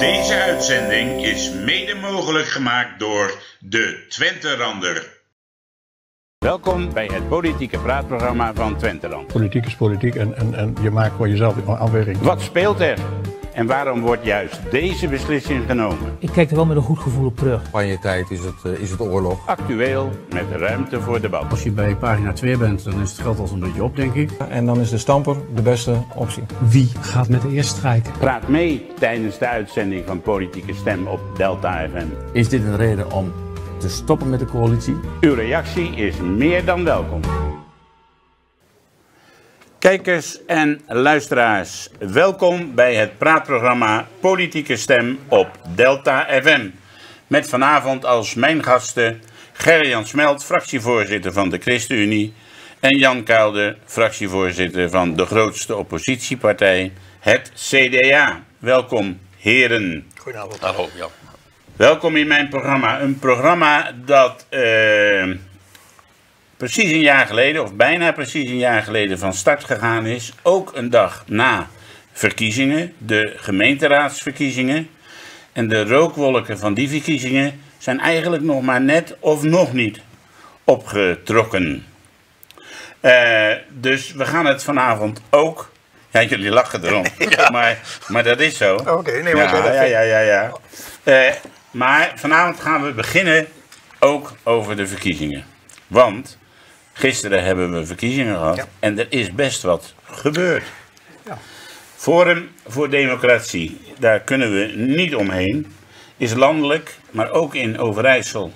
Deze uitzending is mede mogelijk gemaakt door de Twenterander. Welkom bij het politieke praatprogramma van Twenterand. Politiek is politiek en, en, en je maakt voor jezelf een afweging. Wat speelt er? En waarom wordt juist deze beslissing genomen? Ik kijk er wel met een goed gevoel op terug. Campagnetijd is het, eh, is het oorlog. Actueel, met ruimte voor debat. Als je bij pagina 2 bent, dan is het geld al een beetje op, denk ik. En dan is de stamper de beste optie. Wie gaat met de eerste strijken? Praat mee tijdens de uitzending van Politieke Stem op Delta FM. Is dit een reden om te stoppen met de coalitie? Uw reactie is meer dan welkom. Kijkers en luisteraars, welkom bij het praatprogramma Politieke Stem op Delta FM. Met vanavond als mijn gasten Gerry-Jan Smelt, fractievoorzitter van de ChristenUnie... en Jan Kuilde, fractievoorzitter van de grootste oppositiepartij, het CDA. Welkom, heren. Goedenavond. Hallo, ja. Welkom in mijn programma. Een programma dat eh, precies een jaar geleden, of bijna precies een jaar geleden, van start gegaan is. Ook een dag na verkiezingen, de gemeenteraadsverkiezingen. En de rookwolken van die verkiezingen zijn eigenlijk nog maar net of nog niet opgetrokken. Eh, dus we gaan het vanavond ook. Ja, jullie lachen erom. Maar, maar dat is zo. Oké, nee, maar ja, ja, ja, ja, ja. Eh, maar vanavond gaan we beginnen ook over de verkiezingen. Want gisteren hebben we verkiezingen gehad Ja. en er is best wat gebeurd. Forum voor Democratie, daar kunnen we niet omheen, is landelijk, maar ook in Overijssel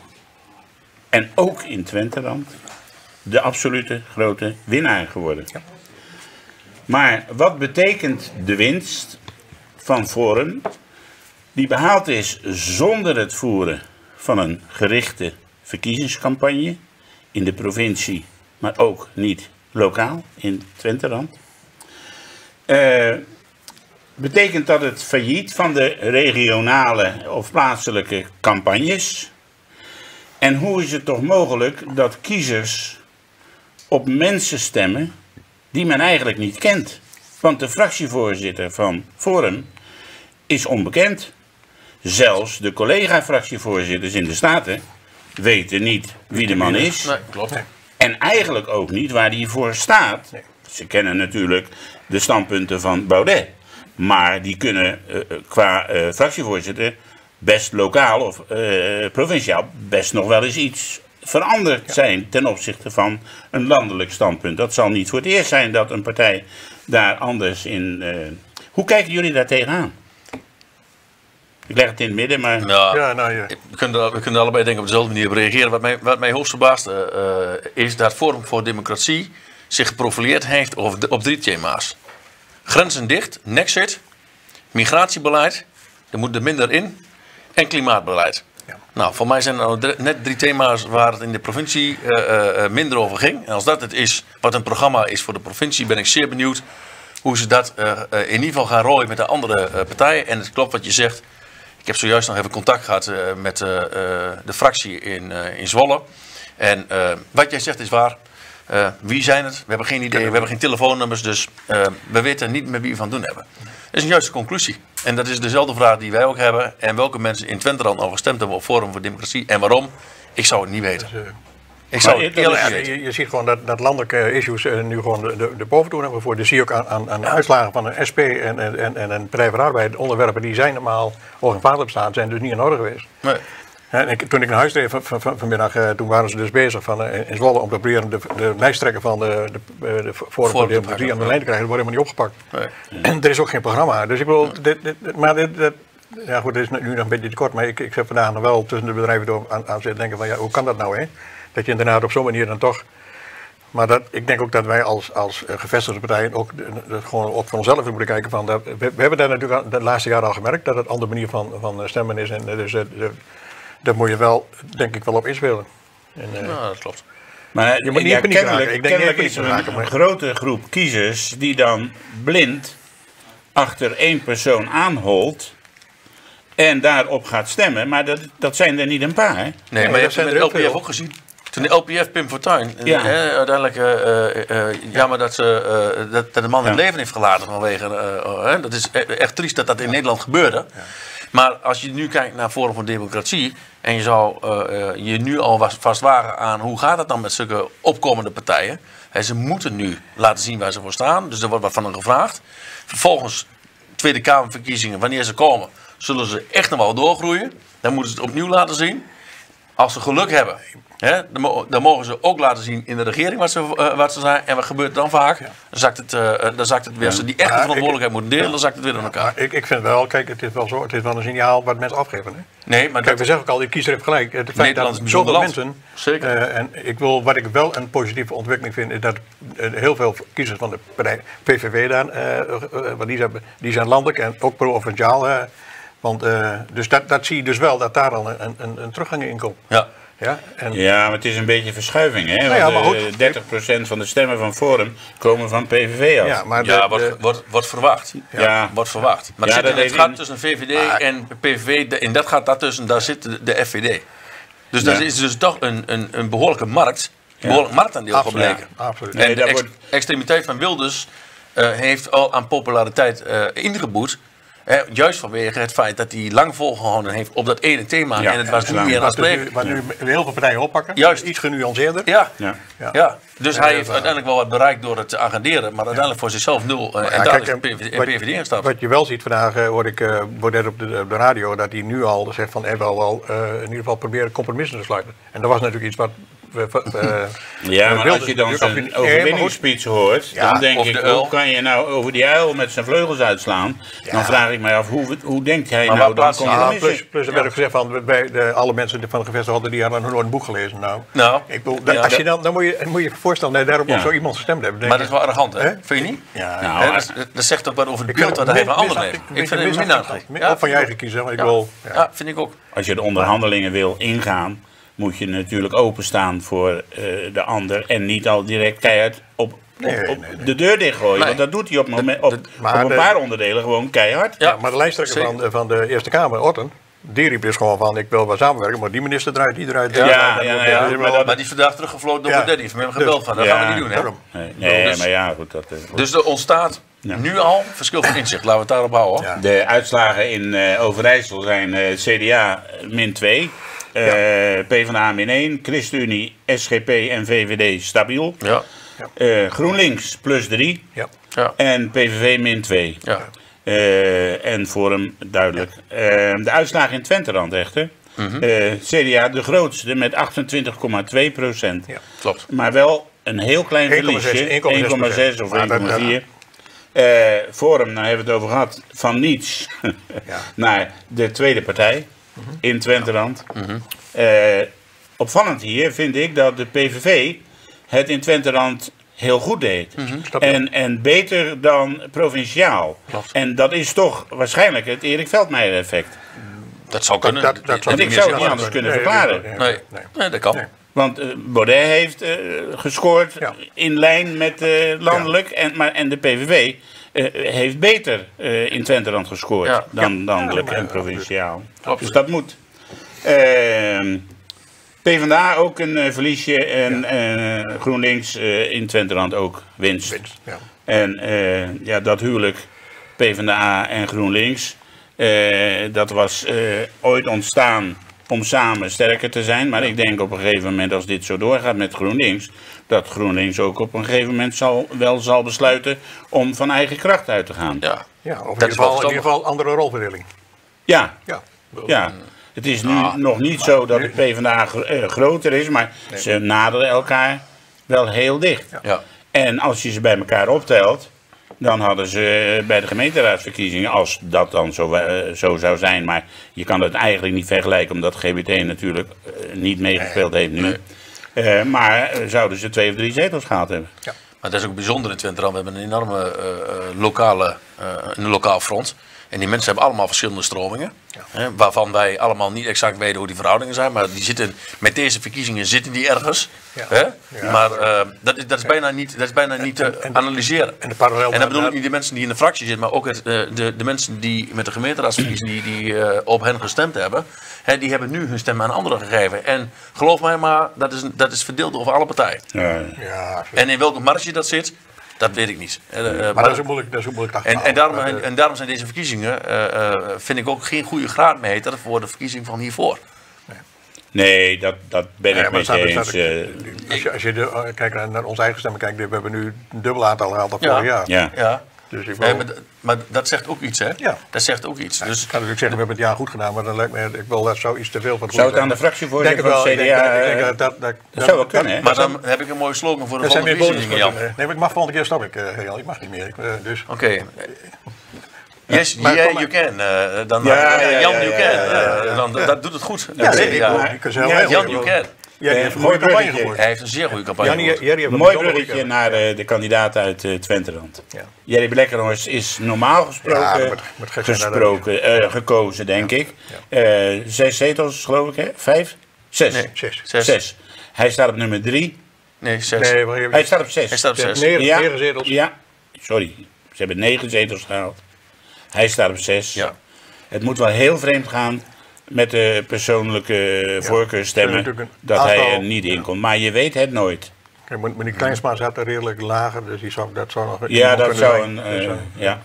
en ook in Twenterand de absolute grote winnaar geworden. Maar wat betekent de winst van Forum die behaald is zonder het voeren van een gerichte verkiezingscampagne in de provincie, maar ook niet lokaal in Twenterand. Eh, betekent dat het failliet van de regionale of plaatselijke campagnes. En hoe is het toch mogelijk dat kiezers op mensen stemmen die men eigenlijk niet kent? Want de fractievoorzitter van Forum is onbekend. Zelfs de collega-fractievoorzitters in de Staten weten niet wie de man is. Nee, klopt. En eigenlijk ook niet waar hij voor staat. Ze kennen natuurlijk de standpunten van Baudet. Maar die kunnen eh, eh, qua eh, fractievoorzitter best lokaal of provinciaal best nog wel eens iets veranderd zijn ten opzichte van een landelijk standpunt. Dat zal niet voor het eerst zijn dat een partij daar anders in. Hoe kijken jullie daar tegenaan? Ik leg het in het midden, maar. Ja, Ja, nou ja. we, kunnen, we kunnen allebei denk ik op dezelfde manier op reageren. Wat mij, wat mij hoogst verbaast eh, eh, is dat Forum voor Democratie zich geprofileerd heeft op, op drie thema's. Grenzen dicht, Nexit, migratiebeleid, er moet er minder in, en klimaatbeleid. Ja. Nou, voor mij zijn er net drie thema's waar het in de provincie eh, minder over ging. En als dat het is wat een programma is voor de provincie, ben ik zeer benieuwd hoe ze dat in ieder geval gaan rooien met de andere eh, partijen. En het klopt wat je zegt. Ik heb zojuist nog even contact gehad eh, met eh, eh, de fractie in, in Zwolle. En wat jij zegt is waar. Wie zijn het? We hebben geen idee, we hebben geen telefoonnummers, dus we weten niet met wie we van doen hebben. Dat is een juiste conclusie. En dat is dezelfde vraag die wij ook hebben. En welke mensen in Twenterand al gestemd hebben op Forum voor Democratie en waarom, ik zou het niet weten. Ik zou het je, je ziet gewoon dat, dat landelijke issues eh, nu gewoon de, de, de boventoon hebben voor. Dat zie je ook aan, aan, aan de uitslagen van een SP en, en, en, en een Partij de Arbeid. Onderwerpen die zijn normaal hoog en vaart op staan, zijn dus niet in orde geweest. Nee. En ik, toen ik naar huis reed van, van, van- vanmiddag, eh, toen waren ze dus bezig van, eh, in Zwolle om te proberen de, de lijsttrekker van de, de, de Forum voor te Democratie aan de lijn te krijgen. Dat wordt helemaal niet opgepakt. Nee. En er is ook geen programma. Dus ik wil, dit, dit, dit- maar dit, dit- ja goed, dit is nu nog een beetje te kort, maar ik, ik heb vandaag nog wel tussen de bedrijven door aan, aan zitten denken van, ja, hoe kan dat nou, hè? Dat je inderdaad op zo'n manier dan toch... Maar dat, ik denk ook dat wij als, als eh, gevestigde partijen ook de- de- gewoon ook van onszelf moeten kijken van, dat, we, we hebben daar natuurlijk de laatste jaren al gemerkt dat het een andere manier van, van eh, stemmen is. En eh, dus de- daar moet je wel, denk ik, wel op inspelen. En, eh, Ja, dat klopt. Maar Je moet niet ja, paniek kennelijk, raken. Ik denk niet is er paniek een, raken, maar- grote groep kiezers die dan blind achter één persoon aanholt en daarop gaat stemmen. Maar dat, dat zijn er niet een paar. hè? Nee, dat maar je hebt het er LPF ook gezien. Toen de LPF Pim Fortuyn, eh, Ja. hè, uiteindelijk eh, eh, jammer dat, ze, dat, de man het Ja. leven heeft gelaten vanwege, oh, dat is e- echt triest dat dat in Nederland gebeurde. Maar als je nu kijkt naar Forum voor Democratie en je zou je nu al vastwagen aan hoe gaat het dan met zulke opkomende partijen. Hè, ze moeten nu laten zien waar ze voor staan, dus er wordt wat van hen gevraagd. Vervolgens Tweede Kamerverkiezingen, wanneer ze komen, zullen ze echt nog wel doorgroeien. Dan moeten ze het opnieuw laten zien. Als ze geluk hebben, hè, dan, mo- dan mogen ze ook laten zien in de regering wat ze, eh, wat ze zijn. En wat gebeurt dan vaak? Dan zakt het, eh, eh, dan zakt het weer. Als ze die echte verantwoordelijkheid moeten delen, dan zakt het weer aan elkaar. Ik, ik vind wel, kijk, het is wel zo, het is wel een signaal wat mensen afgeven. Hè? Nee, maar Kijk, dat, we zeggen ook al, de kiezer heeft gelijk. Het feit Nederland is dat zoveel mensen. Zeker. eh, en ik wil, wat ik wel een positieve ontwikkeling vind, is dat eh, heel veel kiezers van de partij PVV daar, eh, eh, want die zijn, die zijn landelijk en ook pro-provinciaal. Want, eh, dus dat, dat zie je dus wel, dat daar al een, een, een teruggang in komt. ja. Ja, en, Ja, maar het is een beetje verschuiving. Hè? Nou ja, Want, maar eh. 30% van de stemmen van Forum komen van PVV af. ja, maar ja, de- wordt, de- wordt, wordt verwacht. Ja. Wordt verwacht. Maar Ja, het, zit, dat het heeft gaat in- tussen VVD en PVV. En dat gaat daartussen, daar zit de, de FVD. Dus Ja. dat is dus toch een, een, een behoorlijke markt. Een behoorlijk marktaandeel Absoluut, gebleken. ja, absoluut. En Nee, de ex- wordt- extremiteit van Wilders eh, heeft al aan populariteit eh, ingeboet. Hè, juist vanwege het feit dat hij lang volgehouden heeft op dat ene thema. Ja, en het was niet meer aanspreekelijk. wat nu heel veel partijen oppakken, Juist. iets genuanceerder. Ja. Ja. Ja. Dus hij eh, heeft uiteindelijk wel wat bereikt door het te agenderen, maar uiteindelijk voor zichzelf nul. eh, en Ja, daar kijk, is en PVD, wat-. Wat je wel ziet vandaag, eh, hoor ik eh Baudet op de, op de radio, dat hij nu al zegt van wil wel eh, in ieder geval proberen compromissen te sluiten. En dat was natuurlijk iets wat. we- we- eh, Ja, maar als je dan natuurlijk zijn overwinningsspeech hoort, Ja, dan denk ik, hoe kan je nou over die uil met zijn vleugels uitslaan? Dan vraag ik mij af, hoe, hoe denkt hij Maar nou dan compromissen? plus, plus er werd ook gezegd van bij de, alle mensen die van de gevestigd hadden, die hadden nog nooit een boek gelezen. Nou, Nou, ik bedoel, ja, als je dan, dan moet je dan moet je dat je daarop Ja. op zo iemand gestemd hebt. denk Maar dat is wel arrogant, hè? Vind je niet? Ja, Nou, dat, is- dat zegt toch wat over vind beeld wat hij van anderen heeft. Ik vind het misachting. Ook van je eigen kiezer. want Ik wil, ja. vind ik ook. Als je de onderhandelingen wil ingaan, moet je natuurlijk openstaan voor eh, de ander en niet al direct keihard op, op, Nee, op nee, nee. de deur dichtgooien. Nee. Want dat doet hij op, moment, op, maar op een de- paar onderdelen gewoon keihard. Ja, Ja, maar de lijsttrekker van, de- van de Eerste Kamer, Orten, die riep dus gewoon van ik wil wel samenwerken, maar die minister draait, die draait. Ja, ja, draait. ja, is maar dat- Maar die is vandaag teruggevloten door Ja. Baudet. Die heeft me gebeld van, dat Ja. gaan we niet doen, hè? Daarom. Nee, nee Dus- maar ja, goed. Dat, eh, Dus er ontstaat Ja. nu al verschil van inzicht. Laten we het daarop houden. Ja. De uitslagen in eh, Overijssel zijn eh, CDA min 2, eh PvdA min 1, ChristenUnie, SGP en VVD stabiel. Ja. Eh, GroenLinks plus 3 Ja. Ja. en PVV min 2. Ja. Eh, en Forum duidelijk. Eh, de uitslagen in Twenterand echter. Mhm. Eh, CDA de grootste met 28,2 procent. Ja. Klopt. Maar wel een heel klein 1,6, verliesje. 1,6 of Maar dat- 1,4. Eh Forum, daar hebben we het over gehad, van niets naar de tweede partij in Twenterand. Eh, opvallend hier vind ik dat de PVV het in Twenterand heel goed deed. En, en beter dan provinciaal. Klopt. En dat is toch waarschijnlijk het Erik Veldmeijer effect. Dat zou kunnen. Dat, dat, En ik zou het niet anders kunnen verklaren. Nee, nee, dat kan. Nee. Want eh, Baudet heeft eh, gescoord Ja. in lijn met eh, landelijk. En, maar, en de PVV eh, heeft beter eh, in Twenterand gescoord Ja. dan landelijk Ja, en provinciaal. Dus dat moet. Ehm PvdA ook een eh, verliesje en eh, GroenLinks eh, in Twenterand ook winst. Winst, ja. En eh, ja, dat huwelijk PvdA en GroenLinks, eh, dat was eh, ooit ontstaan om samen sterker te zijn. Maar ik denk op een gegeven moment, als dit zo doorgaat met GroenLinks, dat GroenLinks ook op een gegeven moment zal, wel zal besluiten om van eigen kracht uit te gaan. Ja. Ja, of in Dat ieder, is wel geval, in ieder geval andere rolverdeling. Ja, Ja. ja. Het is nu nog niet zo dat de PvdA gro- eh, groter is, maar ze naderen elkaar wel heel dicht. Ja. En als je ze bij elkaar optelt, dan hadden ze bij de gemeenteraadsverkiezingen, als dat dan zo, eh, zo zou zijn, maar je kan het eigenlijk niet vergelijken omdat GBT natuurlijk eh, niet meegespeeld heeft nu. Eh, maar eh, zouden ze twee of drie zetels gehad hebben. Maar dat is ook bijzonder in Twente. We hebben een enorme eh, eh, lokale, eh, een lokaal front. En die mensen hebben allemaal verschillende stromingen. Hè, waarvan wij allemaal niet exact weten hoe die verhoudingen zijn. Maar die zitten, met deze verkiezingen zitten die ergens. Ja. Hè? Maar eh, dat, is, dat is bijna niet, dat is bijna niet te en analyseren. en de parallel en dan bedoel ik niet de mensen die in de fractie zitten. Maar ook het, eh, de, de mensen die met de gemeenteraadsverkiezingen die, die eh, op hen gestemd hebben. Hè, die hebben nu hun stem aan anderen gegeven. En geloof mij maar, dat is, dat is verdeeld over alle partijen. Ja. Ja, En in welke marge dat zit, Dat weet ik niet. Eh, eh, Maar, dat is ook moeilijk, dat is ook moeilijk te en, en, daarom, en, en daarom zijn deze verkiezingen, eh, eh, vind ik ook geen goede graadmeter voor de verkiezing van hiervoor. Nee, dat, dat ben Ja, ik maar met je eens. staat- als je, als je de, kijkt naar, naar onze eigen stemmen kijkt, we hebben nu een dubbel aantal gehaald dan Ja. vorig jaar. ja. Ja. Dus ik, Nee, maar, maar dat zegt ook iets, hè? Ja. Dat zegt ook iets. Dus, ik kan natuurlijk zeggen, we hebben het jaar goed gedaan, maar dan lijkt me, ik wil dat zou iets te veel van Zou het aan de fractievoorzitter Denk ik van wel, het ik denk- CDA... ik denk eh, dat- dat- dat- dat zou wel kunnen, hè? maar dan heb ik een mooie slogan voor de volgende verkiezingen, Jan. Nee, maar ik mag volgende keer stop ik, eh, Jan. Ik mag niet meer. Ik, eh, dus. Oké. Yes, Maar yeah, you can. eh, dan, Ja, eh, ja, Jan, ja, you ja, can. ja, ja, eh, dan, dat doet het goed. Ja, nee, ik, ik, ja. ik Ja, Jan, you can. Jerry Eh, heeft een mooi mooie campagne gevoerd. Hij heeft een zeer goede campagne. Jerry heeft een Mooi bruggetje naar eh, de kandidaat uit uh, Twenterand. Ja. Jerry Blekkerhorst is normaal gesproken, eh, gekozen, denk ik. Eh, zes zetels, geloof ik, hè? Vijf? Zes. Nee, Zes. Zes. Zes. Hij staat op nummer drie. Nee, zes. Nee, maar je- Hij staat op zes. Hij staat op Ja, zes. negen- ja, negen zetels. Ja, sorry. Ze hebben negen zetels gehaald. Hij staat op zes. Ja. Het moet wel heel vreemd gaan met de persoonlijke voorkeurstemmen natuurlijk een dat hij er niet in komt. Maar je weet het nooit. Kijk, maar Meneer Kleinsma zat er redelijk lager, dus die zou, dat zou nog Ja, dat zou zijn. een... Dus, eh, eh, ja.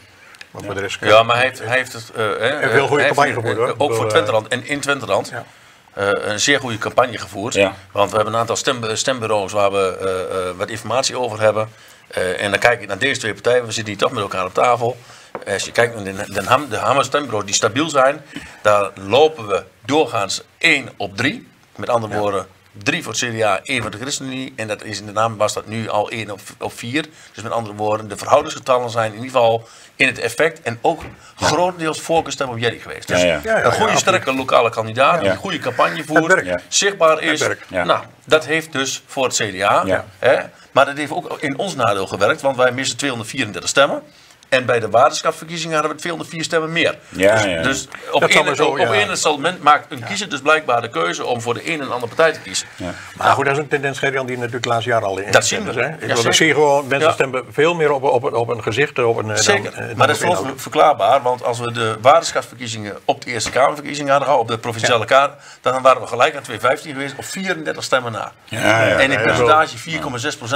Maar voor de rest... Ja, maar hij heeft, hij heeft het... eh, hè, heeft heel goede hij campagne gevoerd, eh, hoor. Ook voor bedoel, Twenterland en in Twenterland. Ja. eh, een zeer goede campagne gevoerd. Ja. Want we hebben een aantal stem, stembureaus waar we eh, eh, wat informatie over hebben. Eh, en dan kijk ik naar deze twee partijen. We zitten hier toch met elkaar op tafel. Als je kijkt naar de, de, Ham- de die stabiel zijn. Daar lopen we doorgaans 1 op 3. Met andere woorden, 3 voor het CDA, 1 voor de ChristenUnie. En dat is in de naam was dat nu al 1 op, op 4. Dus met andere woorden, de verhoudingsgetallen zijn in ieder geval in het effect. En ook grotendeels voorkeurstem op Jerry geweest. Dus Ja, ja. Een goede, sterke lokale kandidaat. Die een goede campagne voert. Zichtbaar is. Nou, dat heeft dus voor het CDA. Ja. Hè, maar dat heeft ook in ons nadeel gewerkt. Want wij missen 234 stemmen. En bij de waterschapsverkiezingen hadden we 204 stemmen meer. Ja, dus, ja. dus op Dat zal een, maar zo, op, op ja. een moment maakt een kiezer dus blijkbaar de keuze om voor de een en andere partij te kiezen. Maar goed, dat is een tendens Gerjan, die natuurlijk de laatste jaren al in Dat zien we. is, hè? Ik Ja, wil, dan zeker. zie je gewoon, mensen Ja. stemmen veel meer op, op, op een gezicht, op een... eh, Zeker, dan, eh, dan maar dat is ver- verklaarbaar, want als we de waterschapsverkiezingen op de Eerste Kamerverkiezingen hadden gehad, op de provinciale kamer, dan waren we gelijk aan 215 geweest op 34 stemmen na. Ja, ja. en in ja, percentage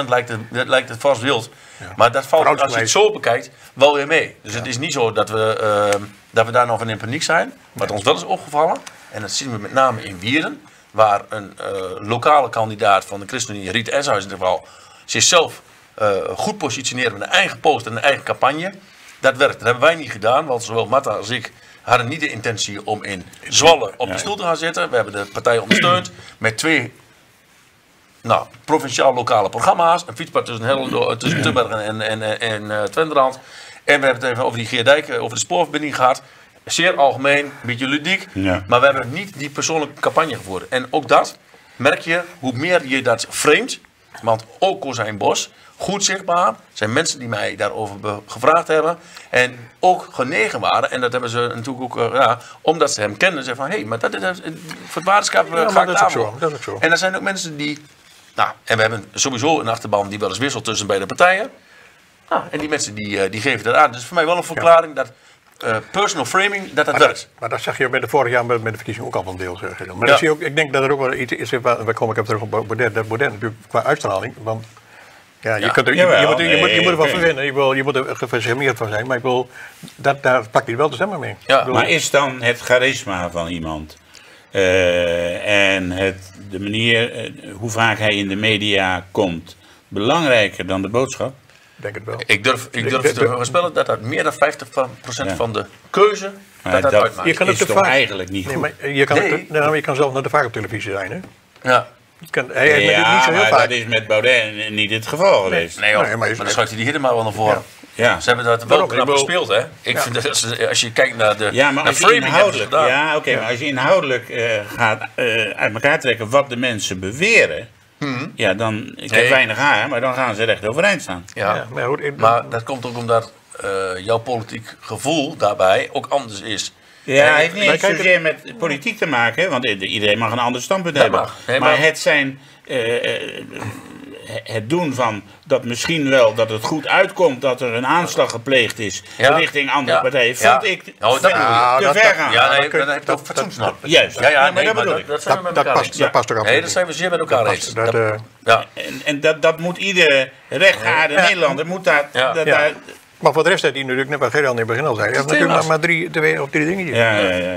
4,6% lijkt het, lijkt het vast wild. Maar dat valt, als je het zo bekijkt, wel weer mee. Dus het is niet zo dat we, eh, dat we daar nog in paniek zijn. Wat ons wel is opgevallen, en dat zien we met name in Wierden, waar een eh, lokale kandidaat van de ChristenUnie, Riet Eshuis in ieder geval, zichzelf eh, goed positioneert met een eigen post en een eigen campagne. Dat werkt. Dat hebben wij niet gedaan, want zowel Matta als ik hadden niet de intentie om in Zwolle op de stoel te gaan zitten. We hebben de partij ondersteund met twee nou, provinciaal lokale programma's. Een fietspad tussen, Tubbergen en, en, en, eh, Twenterand. En we hebben het even over die Geerdijk, eh, over de spoorverbinding gehad. Zeer algemeen, een beetje ludiek. Ja. Maar we hebben niet die persoonlijke campagne gevoerd. En ook dat merk je, hoe meer je dat framet. Want ook Kozijn Bos, goed zichtbaar. zijn mensen die mij daarover gevraagd hebben. En ook genegen waren. En dat hebben ze natuurlijk ook, eh, ja, omdat ze hem kenden. Zeggen van, hé, hey, maar dat is, voor het waterschap eh, Ja, ga maar ik dat is ook daarvoor. zo, dat is ook zo. En er zijn ook mensen die... Nou, en we hebben sowieso een achterban die wel eens wisselt tussen beide partijen. Nou, en die mensen die, eh, die geven dat aan. Dus voor mij wel een verklaring dat eh, personal framing, dat dat Maar dat, maar dat zag je bij de vorig jaar met, met de verkiezingen ook al van deel. Zeg. Maar Ja. zie je ook, ik denk dat er ook wel iets is. waar- We komen ik heb terug op Baudet. Dat Baudet natuurlijk qua uitstraling. Want ja, je, kunt er, je, jawel, je, moet, je, moet, je nee, moet er wel. Je, wil, je moet er gefarcimeerd van zijn. Maar ik wil, dat, daar pakt hij wel de stemmen mee. Ja, bedoel, Maar is dan het charisma van iemand eh, en het, de manier eh, hoe vaak hij in de media komt belangrijker dan de boodschap? ik denk het wel. Ik durf, ik durf te voorspellen dat dat meer dan 50% Ja. van de keuze Maar dat dat, dat uitmaakt. Je kan is het te toch vaak- eigenlijk niet Nee, goed? maar je kan, Nee. het, nou, maar je kan zelf naar de vaak op televisie zijn. Hè? Ja. Je kan, hij heeft natuurlijk ja, niet zo heel maar vaak. dat is met Baudet niet het geval geweest. Nee, joh, Nee, maar maar, is- dan schuift hij die helemaal wel naar voren. Ja. Ze hebben dat wel knap gespeeld, hè? Ik vind dat ze, als je kijkt naar de Ja, maar naar als je inhoudelijk, ja, oké, maar als je inhoudelijk eh, gaat eh, uit elkaar trekken wat de mensen beweren, ja, dan, ik heb Hmm. Nee. weinig haar, maar dan gaan ze recht overeind staan. Ja. Ja, maar goed, ik- Maar dat komt ook omdat eh, jouw politiek gevoel daarbij ook anders is. Ja, het heeft niet zozeer met politiek te maken, want iedereen mag een ander standpunt hebben. mag. Nee, maar, maar- het zijn eh, eh, het doen van dat misschien wel dat het goed uitkomt dat er een aanslag gepleegd is Ja. richting andere Ja. partijen, Ja. vond ik Oh, dat je. te dat- ver gaan. Ja, nee, dat kun- dan heb je het dat- over fatsoensnorm. Juist, Ja, ja, maar nee, dat maar dat, ik. dat zijn we Dat- met dat elkaar past- dat past er Nee, absoluut dat zijn we zeer met elkaar eens. past- dat, Dat- eh, Ja. En, en dat, dat moet iedere rechtgeaarde Nederlander moet dat, Ja. dat Ja. daar- Maar voor de rest heeft hij natuurlijk, net wat Gerard in het begin al zei, hij heeft natuurlijk maar, maar drie, twee of drie dingetjes. Ja, ja, ja.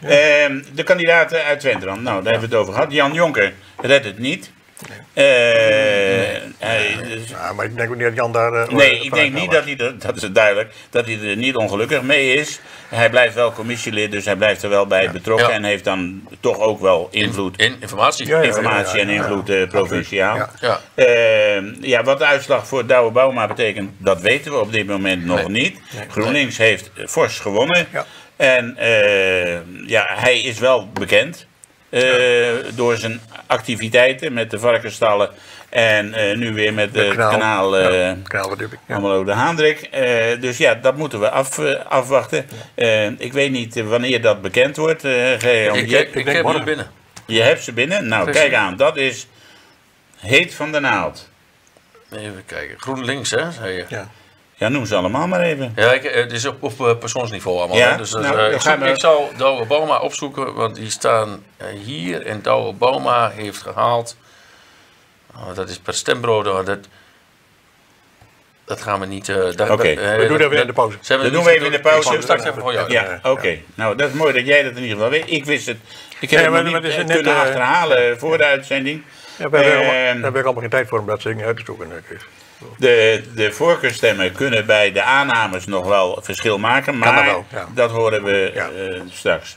ja. Ehm, de kandidaten uit Twente dan. Nou, daar hebben we het over gehad. Jan Jonker redt het niet. Eh, hij- dus- Ja, maar ik denk ook niet dat Jan daar... eh, nee, ik denk niet dat hij er, dat is duidelijk, dat hij er niet ongelukkig mee is. Hij blijft wel commissielid, dus hij blijft er wel bij betrokken Ja. en heeft dan toch ook wel invloed, In informatie. Ja, ja. informatie en invloed eh, provinciaal. Ja. Ehm, ja, wat de uitslag voor Douwe Bouma betekent, dat weten we op dit moment nog niet. GroenLinks heeft fors gewonnen. Ja. En eh, ja, hij is wel bekend eh, door zijn activiteiten met de varkensstallen. En eh, nu weer met het kanaal. kanaal, eh Ja, kanaal. Ja. Almelo de Haandrik. Eh, dus ja, dat moeten we af, afwachten. Eh, ik weet niet wanneer dat bekend wordt. eh. Ik, je, ik, heb morgen. hem binnen. je hebt ze binnen. Nou, kijk aan. Dat is heet van de naald. Even kijken. GroenLinks, hè? Zei je. Ja. Ja, noem ze allemaal maar even. Ja, ik, eh, het is op, op eh, persoonsniveau allemaal. Ja, hè. Dus, eh, nou, ik, zoek- ik zal Douwe Boma opzoeken, want die staan hier. En Douwe Boma heeft gehaald. Oh, dat is per stembureau. hoor, Dat, dat gaan we niet. eh, Oké. dat- eh, We doen dat weer in de pauze. Dat doen we even in de pauze. Ik straks even voor jou. Ja, oké. Nou, dat is mooi dat jij dat in ieder geval weet. Ik wist het. Ik heb Ja, het maar- nog maar niet het net, kunnen eh, achterhalen voor de uitzending. Ja, we hebben Ehm, allemaal- daar heb ik allemaal geen tijd voor om dat dingen uit te zoeken. Chris. De, de voorkeurstemmen kunnen bij de aannames nog wel verschil maken, maar dat wel, ja. dat horen we Ja. eh, straks.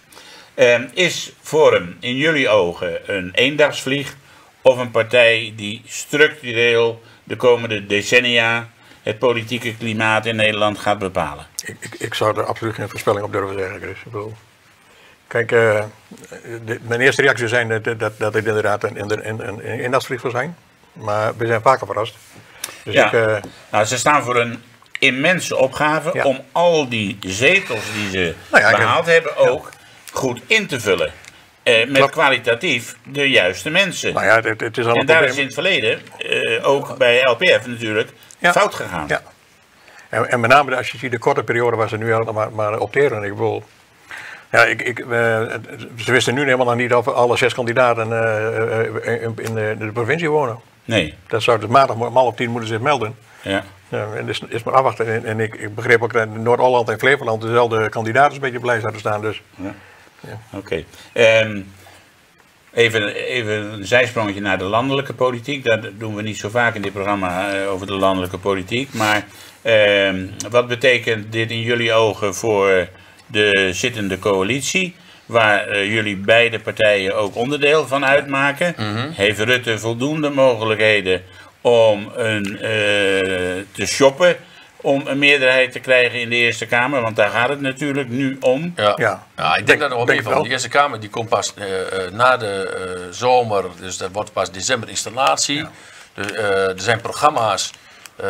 Ehm, is Forum in jullie ogen een eendagsvlieg of een partij die structureel de komende decennia het politieke klimaat in Nederland gaat bepalen? Ik, ik, ik zou er absoluut geen voorspelling op durven zeggen, Chris. Ik bedoel, kijk, eh, de- mijn eerste reactie zou zijn dat, dat, dat het inderdaad een, een, een, een eendagsvlieg zou zijn. Maar we zijn vaker verrast. Dus Ja. ik, eh, Nou, ze staan voor een immense opgave Ja. om al die zetels die ze Nou ja, behaald hebben ook goed in te vullen. Eh, met kwalitatief de juiste mensen. nou ja, het is al En daar is in het verleden, eh, ook bij LPF natuurlijk, fout gegaan. Ja. En, en met name als je ziet de korte periode waar ze nu al maar, maar opteren. Ik bedoel, ja, ik, ik, ze wisten nu helemaal nog niet of alle zes kandidaten in, in de, de provincie wonen. Nee, Dat zou dus maandag om half tien moeten zich melden. ja. Ja, en is, is maar afwachten. En, en ik, ik begreep ook dat in Noord-Holland en Flevoland dezelfde kandidaten een beetje blij zouden staan. Dus Oké. Ehm, even, even een zijsprongetje naar de landelijke politiek. Dat doen we niet zo vaak in dit programma eh, over de landelijke politiek. Maar ehm, wat betekent dit in jullie ogen voor de zittende coalitie? Waar eh, jullie beide partijen ook onderdeel van uitmaken. Heeft Rutte voldoende mogelijkheden om een, eh, te shoppen? Om een meerderheid te krijgen in de Eerste Kamer? Want daar gaat het natuurlijk nu om. Ja. Ja. Ja, ik denk, Denk- dat er wel meer van. De Eerste Kamer die komt pas eh, eh, na de eh, zomer, dus dat wordt pas december installatie. Dus, eh, er zijn programma's. eh,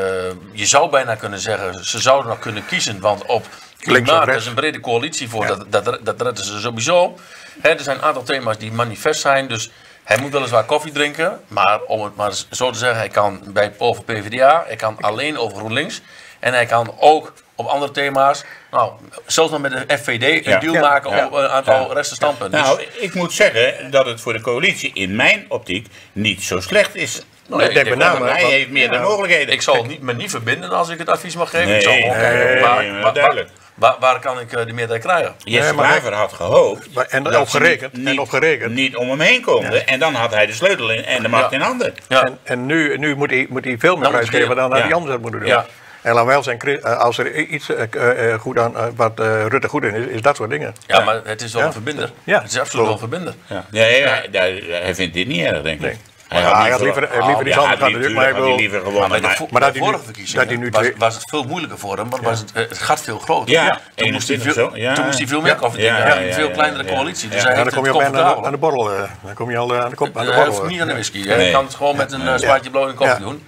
je zou bijna kunnen zeggen, ze zouden nog kunnen kiezen, want op Links klimaat er is een brede coalitie voor, Ja. dat, dat, dat redden ze sowieso. Hè, er zijn een aantal thema's die manifest zijn, dus hij moet weliswaar koffie drinken, maar om het maar zo te zeggen, hij kan bij over PvdA, hij kan alleen over GroenLinks en hij kan ook op andere thema's, nou, zelfs nog met de FVD een Ja. deal Ja. maken Ja. op een aantal Ja. resten standpunten. Nou, Dus- ik moet zeggen dat het voor de coalitie in mijn optiek niet zo slecht is. Nee, ik denk met name- hij heeft meer de mogelijkheden. Ik zal het niet, me niet verbinden als ik het advies mag geven. Nee, ik zal gewoon nee, kijken nee, waar, maar waar, duidelijk. Waar, waar kan ik eh, de meerderheid krijgen. Jesse Nee, maar Klaver had gehoopt. Maar- en dat op gerekend, Niet, en op gerekend. niet om hem heen konden. En dan had hij de sleutel in, en de macht Ja. in handen. Ja. En, en nu, nu moet, hij, moet hij veel meer Dan prijs moet hij- geven dan hij anders had moeten doen. Ja. En laat wel zijn, eh, als er iets eh, goed aan, wat Rutte goed in is, is dat soort dingen. ja, maar het is wel Ja. een verbinder. Ja. Het is absoluut wel een verbinder. Ja. Nee, hij, vindt dit niet erg, denk ik. Nee. Hij Ja, hij had liever- liever, liever iets ja, anders gehad natuurlijk, maar bedoel- liever Maar gewonnen. maar- dat de vorige verkiezingen dat hij nu was, het veel moeilijker voor hem, want was het, eh, het gaat veel groter. Ja, toen, moest hij 21 veel, toen moest hij veel meer Ja. koffie Ja, drinken. ja, Hij had een ja, veel kleinere ja. coalitie. Dus Ja. hij dan kom je op aan de, comfortabel. aan de borrel. eh, dan kom je al eh, aan de, kop- aan de Hij borrel. hoeft niet aan de whisky. Hij Nee. kan het gewoon met een zwaardje blauw in koffie doen.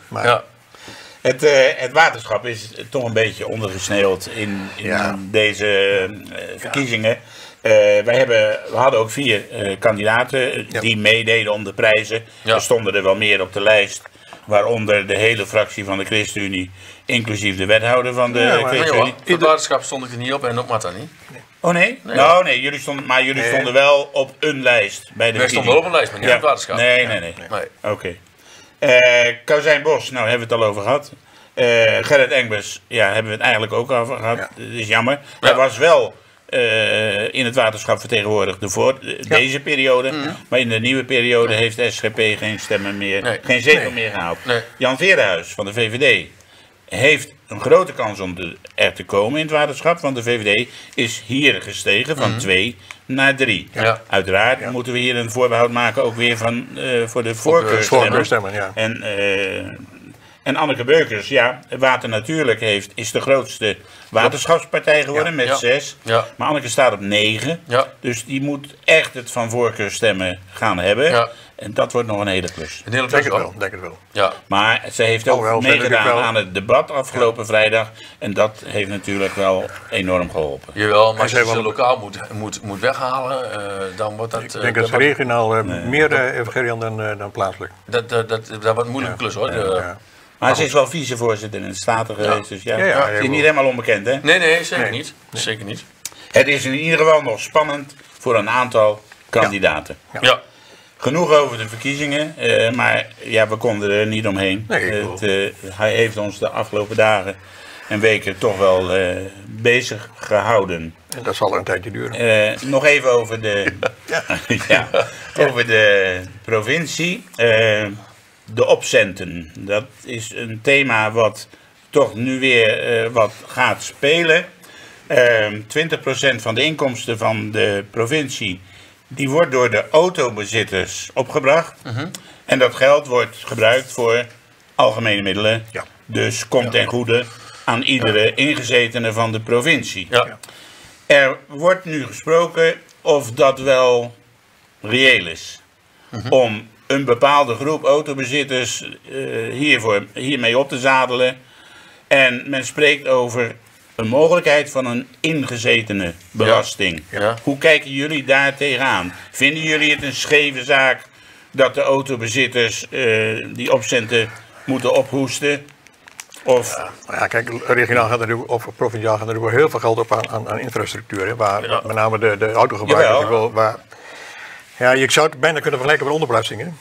Het, eh, het waterschap is toch een beetje ondergesneeuwd in, in Ja. deze verkiezingen. Eh, wij hebben, we hadden ook vier eh, kandidaten eh, Ja. die meededen om de prijzen. Ja. Er stonden er wel meer op de lijst. Waaronder de hele fractie van de ChristenUnie, inclusief de wethouder van de Ja, maar- Nee, ChristenUnie. het waterschap stond ik er niet op en op Matta niet. Oh nee? Nee, nou nee, jullie stonden, maar jullie Nee. stonden wel op een lijst bij de Wij stonden wel op een lijst, maar niet Ja. op het waterschap. Nee, nee, nee. Nee. Oké. Eh Kozijn Bos, nou hebben we het al over gehad. Eh Gerrit Engbers, ja, hebben we het eigenlijk ook over gehad. Ja. Dat is jammer. Hij was wel eh, in het waterschap vertegenwoordigd voor deze periode. Maar in de nieuwe periode heeft de SGP geen stemmen meer, Nee. geen zetel meer gehaald. Nee. Jan Veerhuis van de VVD heeft een grote kans om de- er te komen in het waterschap. Want de VVD is hier gestegen van 2 naar 3. Ja. Uiteraard moeten we hier een voorbehoud maken ook weer van, eh, voor de voorkeurstemmen. Voorkeurstemmen, ja. En, eh, en Anneke Beukers, ja, Water Natuurlijk heeft, is de grootste waterschapspartij geworden met Ja. 6. Ja. Maar Anneke staat op 9. Ja. Dus die moet echt het van voorkeurstemmen gaan hebben. Ja. En dat wordt nog een hele klus. Een hele Denk klus het wel. wel, denk het wel. Ja. Maar ze heeft ook meegedaan aan het debat afgelopen vrijdag. En dat heeft natuurlijk wel enorm geholpen. Jawel, maar als je ze lokaal moet, moet, moet weghalen, eh, dan wordt dat... Ik eh, denk dat dat ze wordt- regionaal eh, meer eh evangelion dan, eh, dan plaatselijk. Dat, dat, dat, dat wordt een moeilijke klus hoor. De- Ja. Maar ze is wel vicevoorzitter in de Staten geweest. Dus ja, Ja, ja, is ja, niet helemaal onbekend hè. Nee, nee, zeker Nee. niet. Zeker niet. Het is in ieder geval nog spannend voor een aantal kandidaten. Ja. Genoeg over de verkiezingen, eh, maar ja, we konden er niet omheen. Nee, ik Het, eh, hij heeft ons de afgelopen dagen en weken toch wel eh, bezig gehouden. En dat zal een tijdje duren. Eh, nog even over de, ja. over de provincie. De opcenten. Dat is een thema wat toch nu weer eh, wat gaat spelen. Eh 20% van de inkomsten van de provincie die wordt door de autobezitters opgebracht. En dat geld wordt gebruikt voor algemene middelen. Ja. Dus komt ten goede aan iedere ingezetene van de provincie. Ja. Er wordt nu gesproken of dat wel reëel is. Mhm. Om een bepaalde groep autobezitters eh, hiervoor, hiermee op te zadelen. En men spreekt over een mogelijkheid van een ingezetene belasting. Ja. Hoe kijken jullie daar tegenaan? Vinden jullie het een scheve zaak dat de autobezitters eh, die opcenten moeten ophoesten? Of ja, kijk, regionaal gaat er of provinciaal gaat er heel veel geld op aan, aan, aan infrastructuur. Hè, waar met name de, de autogebruikers. Waar, ja, je zou het bijna kunnen vergelijken met onderbelastingen.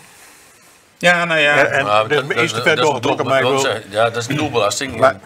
ja, nou ja. En- is dat- dat- iets te ver is doorgetrokken, maar wil- Ja, dat is een doelbelasting. Maar-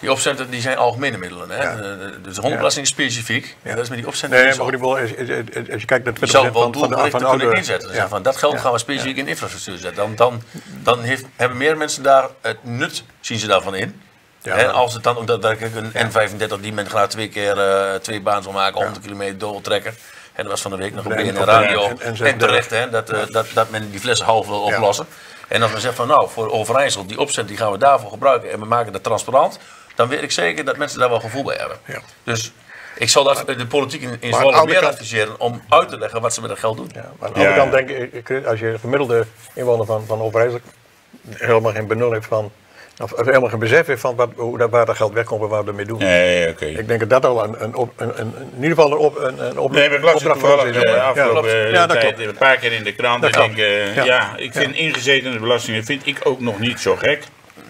die opcenten die zijn algemene middelen. Hè? Ja. Dus de hondenbelasting is specifiek. En dat is met die opcenten Nee, maar goed, als, als, als- als je kijkt naar 20% zou het wel van, van de, doelgericht van de kunnen oude... inzetten. Dus ja. van, dat geld Ja. gaan we specifiek in infrastructuur zetten. Dan, dan, dan heeft, hebben meer mensen daar het nut, zien ze daarvan in. Ja, en als het dan ook daadwerkelijk een N35 die men graag twee keer eh, twee baans wil maken, 100 kilometer doortrekken. En dat was van de week nog een Nee, BNR op- Radio. en- en- En, terecht hè, dat, eh, dat, dat men die flessen half wil Ja. oplossen. En als men zegt van nou, voor Overijssel, die opzet die gaan we daarvoor gebruiken en we maken dat transparant. Dan weet ik zeker dat mensen daar wel gevoel bij hebben. Ja. Dus ik zal dat de politiek in, in de Zwolle meer kant- adviseren om uit te leggen wat ze met dat geld doen. Ja, maar aan de andere Ja. kant denk ik, als je gemiddelde inwoner van, van Overijssel helemaal geen benul heeft van, of of helemaal geen besef heeft van wat, hoe waar dat geld wegkomt en wat we ermee doen. Nee, oké. Ik denk dat dat al een, een, op- een, een, in ieder geval een, op, een, een op, Nee, maar ik las het toevallig is. de Ja, afgelopen klopt. Ja, dat tijd klopt. een paar keer in de krant. Dat Ik eh, Ja. ja. ik vind ingezetene belastingen vind ik ook nog niet zo gek,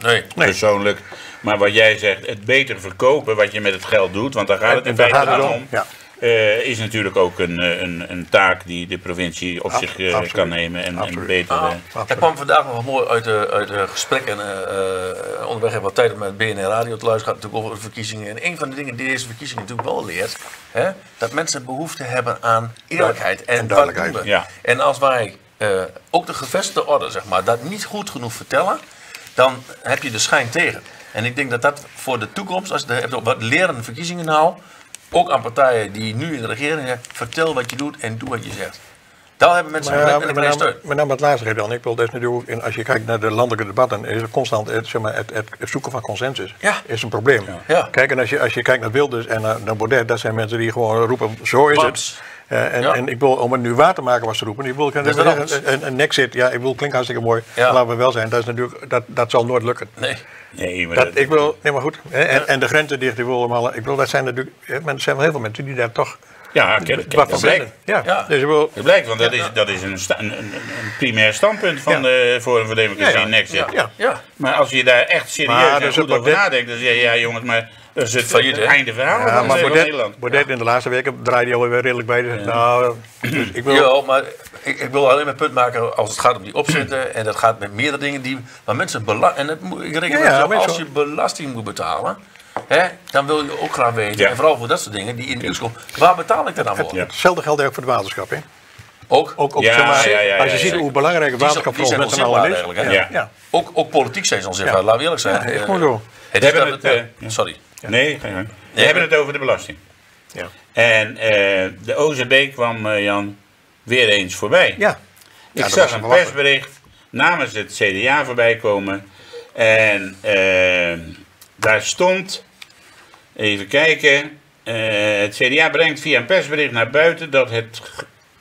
Nee. Nee. persoonlijk. Maar wat jij zegt, het beter verkopen wat je met het geld doet, want daar gaat het in feite om, ja. Eh, is natuurlijk ook een, eh, een, een taak die de provincie op Ab- zich eh, kan nemen en, en beter. Ah, er kwam vandaag nog wat mooi uit de, uit de gesprekken. eh eh, onderweg hebben we wat tijd om met BNR Radio te luisteren. Het gaat natuurlijk over de verkiezingen. En een van de dingen die deze verkiezingen natuurlijk wel leert, hè, dat mensen behoefte hebben aan eerlijkheid en, En duidelijkheid. Ja. En als wij eh, ook de gevestigde orde, zeg maar, dat niet goed genoeg vertellen, dan heb je de schijn tegen. En ik denk dat dat voor de toekomst, als je wat leren verkiezingen nou, ook aan partijen die nu in de regering zijn, vertel wat je doet en doe wat je zegt. Daar hebben mensen Maar en met steun. met name het laatste reden dan. Ik wil, ook, in, als je kijkt naar de landelijke debatten, is er constant het, zeg maar, het, het, het zoeken van consensus. Ja. Is een probleem. Ja. Kijk, en als je, als je kijkt naar Wilders en naar, naar Baudet, dat zijn mensen die gewoon roepen, zo is Bams. het. Eh, en, Ja. en ik wil, om het nu waar te maken was te roepen, ik wil, een, een, een nexit, ja, ik wil, klinkt hartstikke mooi, Ja. maar laten we wel zijn, dat, is natuurlijk, dat, dat zal nooit lukken. Nee. nee, maar Dat, dat- ik wil, nee maar goed, hè, en, en de grenzen dicht, ik wil allemaal, ik wil, dat zijn natuurlijk, er zijn wel heel veel mensen die daar toch Ja, kijk, kijk, Wat dat voor blijkt. Ja. Ja. Dus wil, Dat blijkt, want dat is, dat is een, sta- een, primair standpunt van de Forum voor Democratie Ja, ja. ja. Ja. Maar als je daar echt serieus Maar en dus goed het over nadenkt, dan zeg je, ja jongens, maar dat is het Failliet, hè? einde verhaal Ja, van, maar Baudet, Nederland. Baudet in de laatste weken draaide hij alweer redelijk bij. Dus, nou, dus ik wil... Ja, maar ik, ik wil alleen mijn punt maken als het gaat om die opzetten. En dat gaat met meerdere dingen die. Maar mensen belang. En dat moet, ik reken Ja, met ja, zo, mensen- als je belasting moet betalen. Hè, dan wil je ook graag weten. Ja. En vooral voor dat soort dingen die in het nieuws komen. Waar betaal ik dan aan voor? Ja. Hetzelfde geldt ook voor het waterschap. Hè? Ook, Ook, ook Ja, zeg maar, ja, ja, als je ja, ziet hoe belangrijk waterschap voor met z'n allen is. Ja. Ja. ook, ook politiek zijn ze onzichtbaar. Ja. Laten we eerlijk zijn. Ja, is Eh, gewoon zo. Het is dat het, eh, ja. Nee, gang. We hebben het over de belasting. Ja. En eh, de OZB kwam, eh, Jan, weer eens voorbij. Ja. Ik zag een persbericht namens het CDA voorbij komen. En eh, daar stond, even kijken, eh, het CDA brengt via een persbericht naar buiten dat het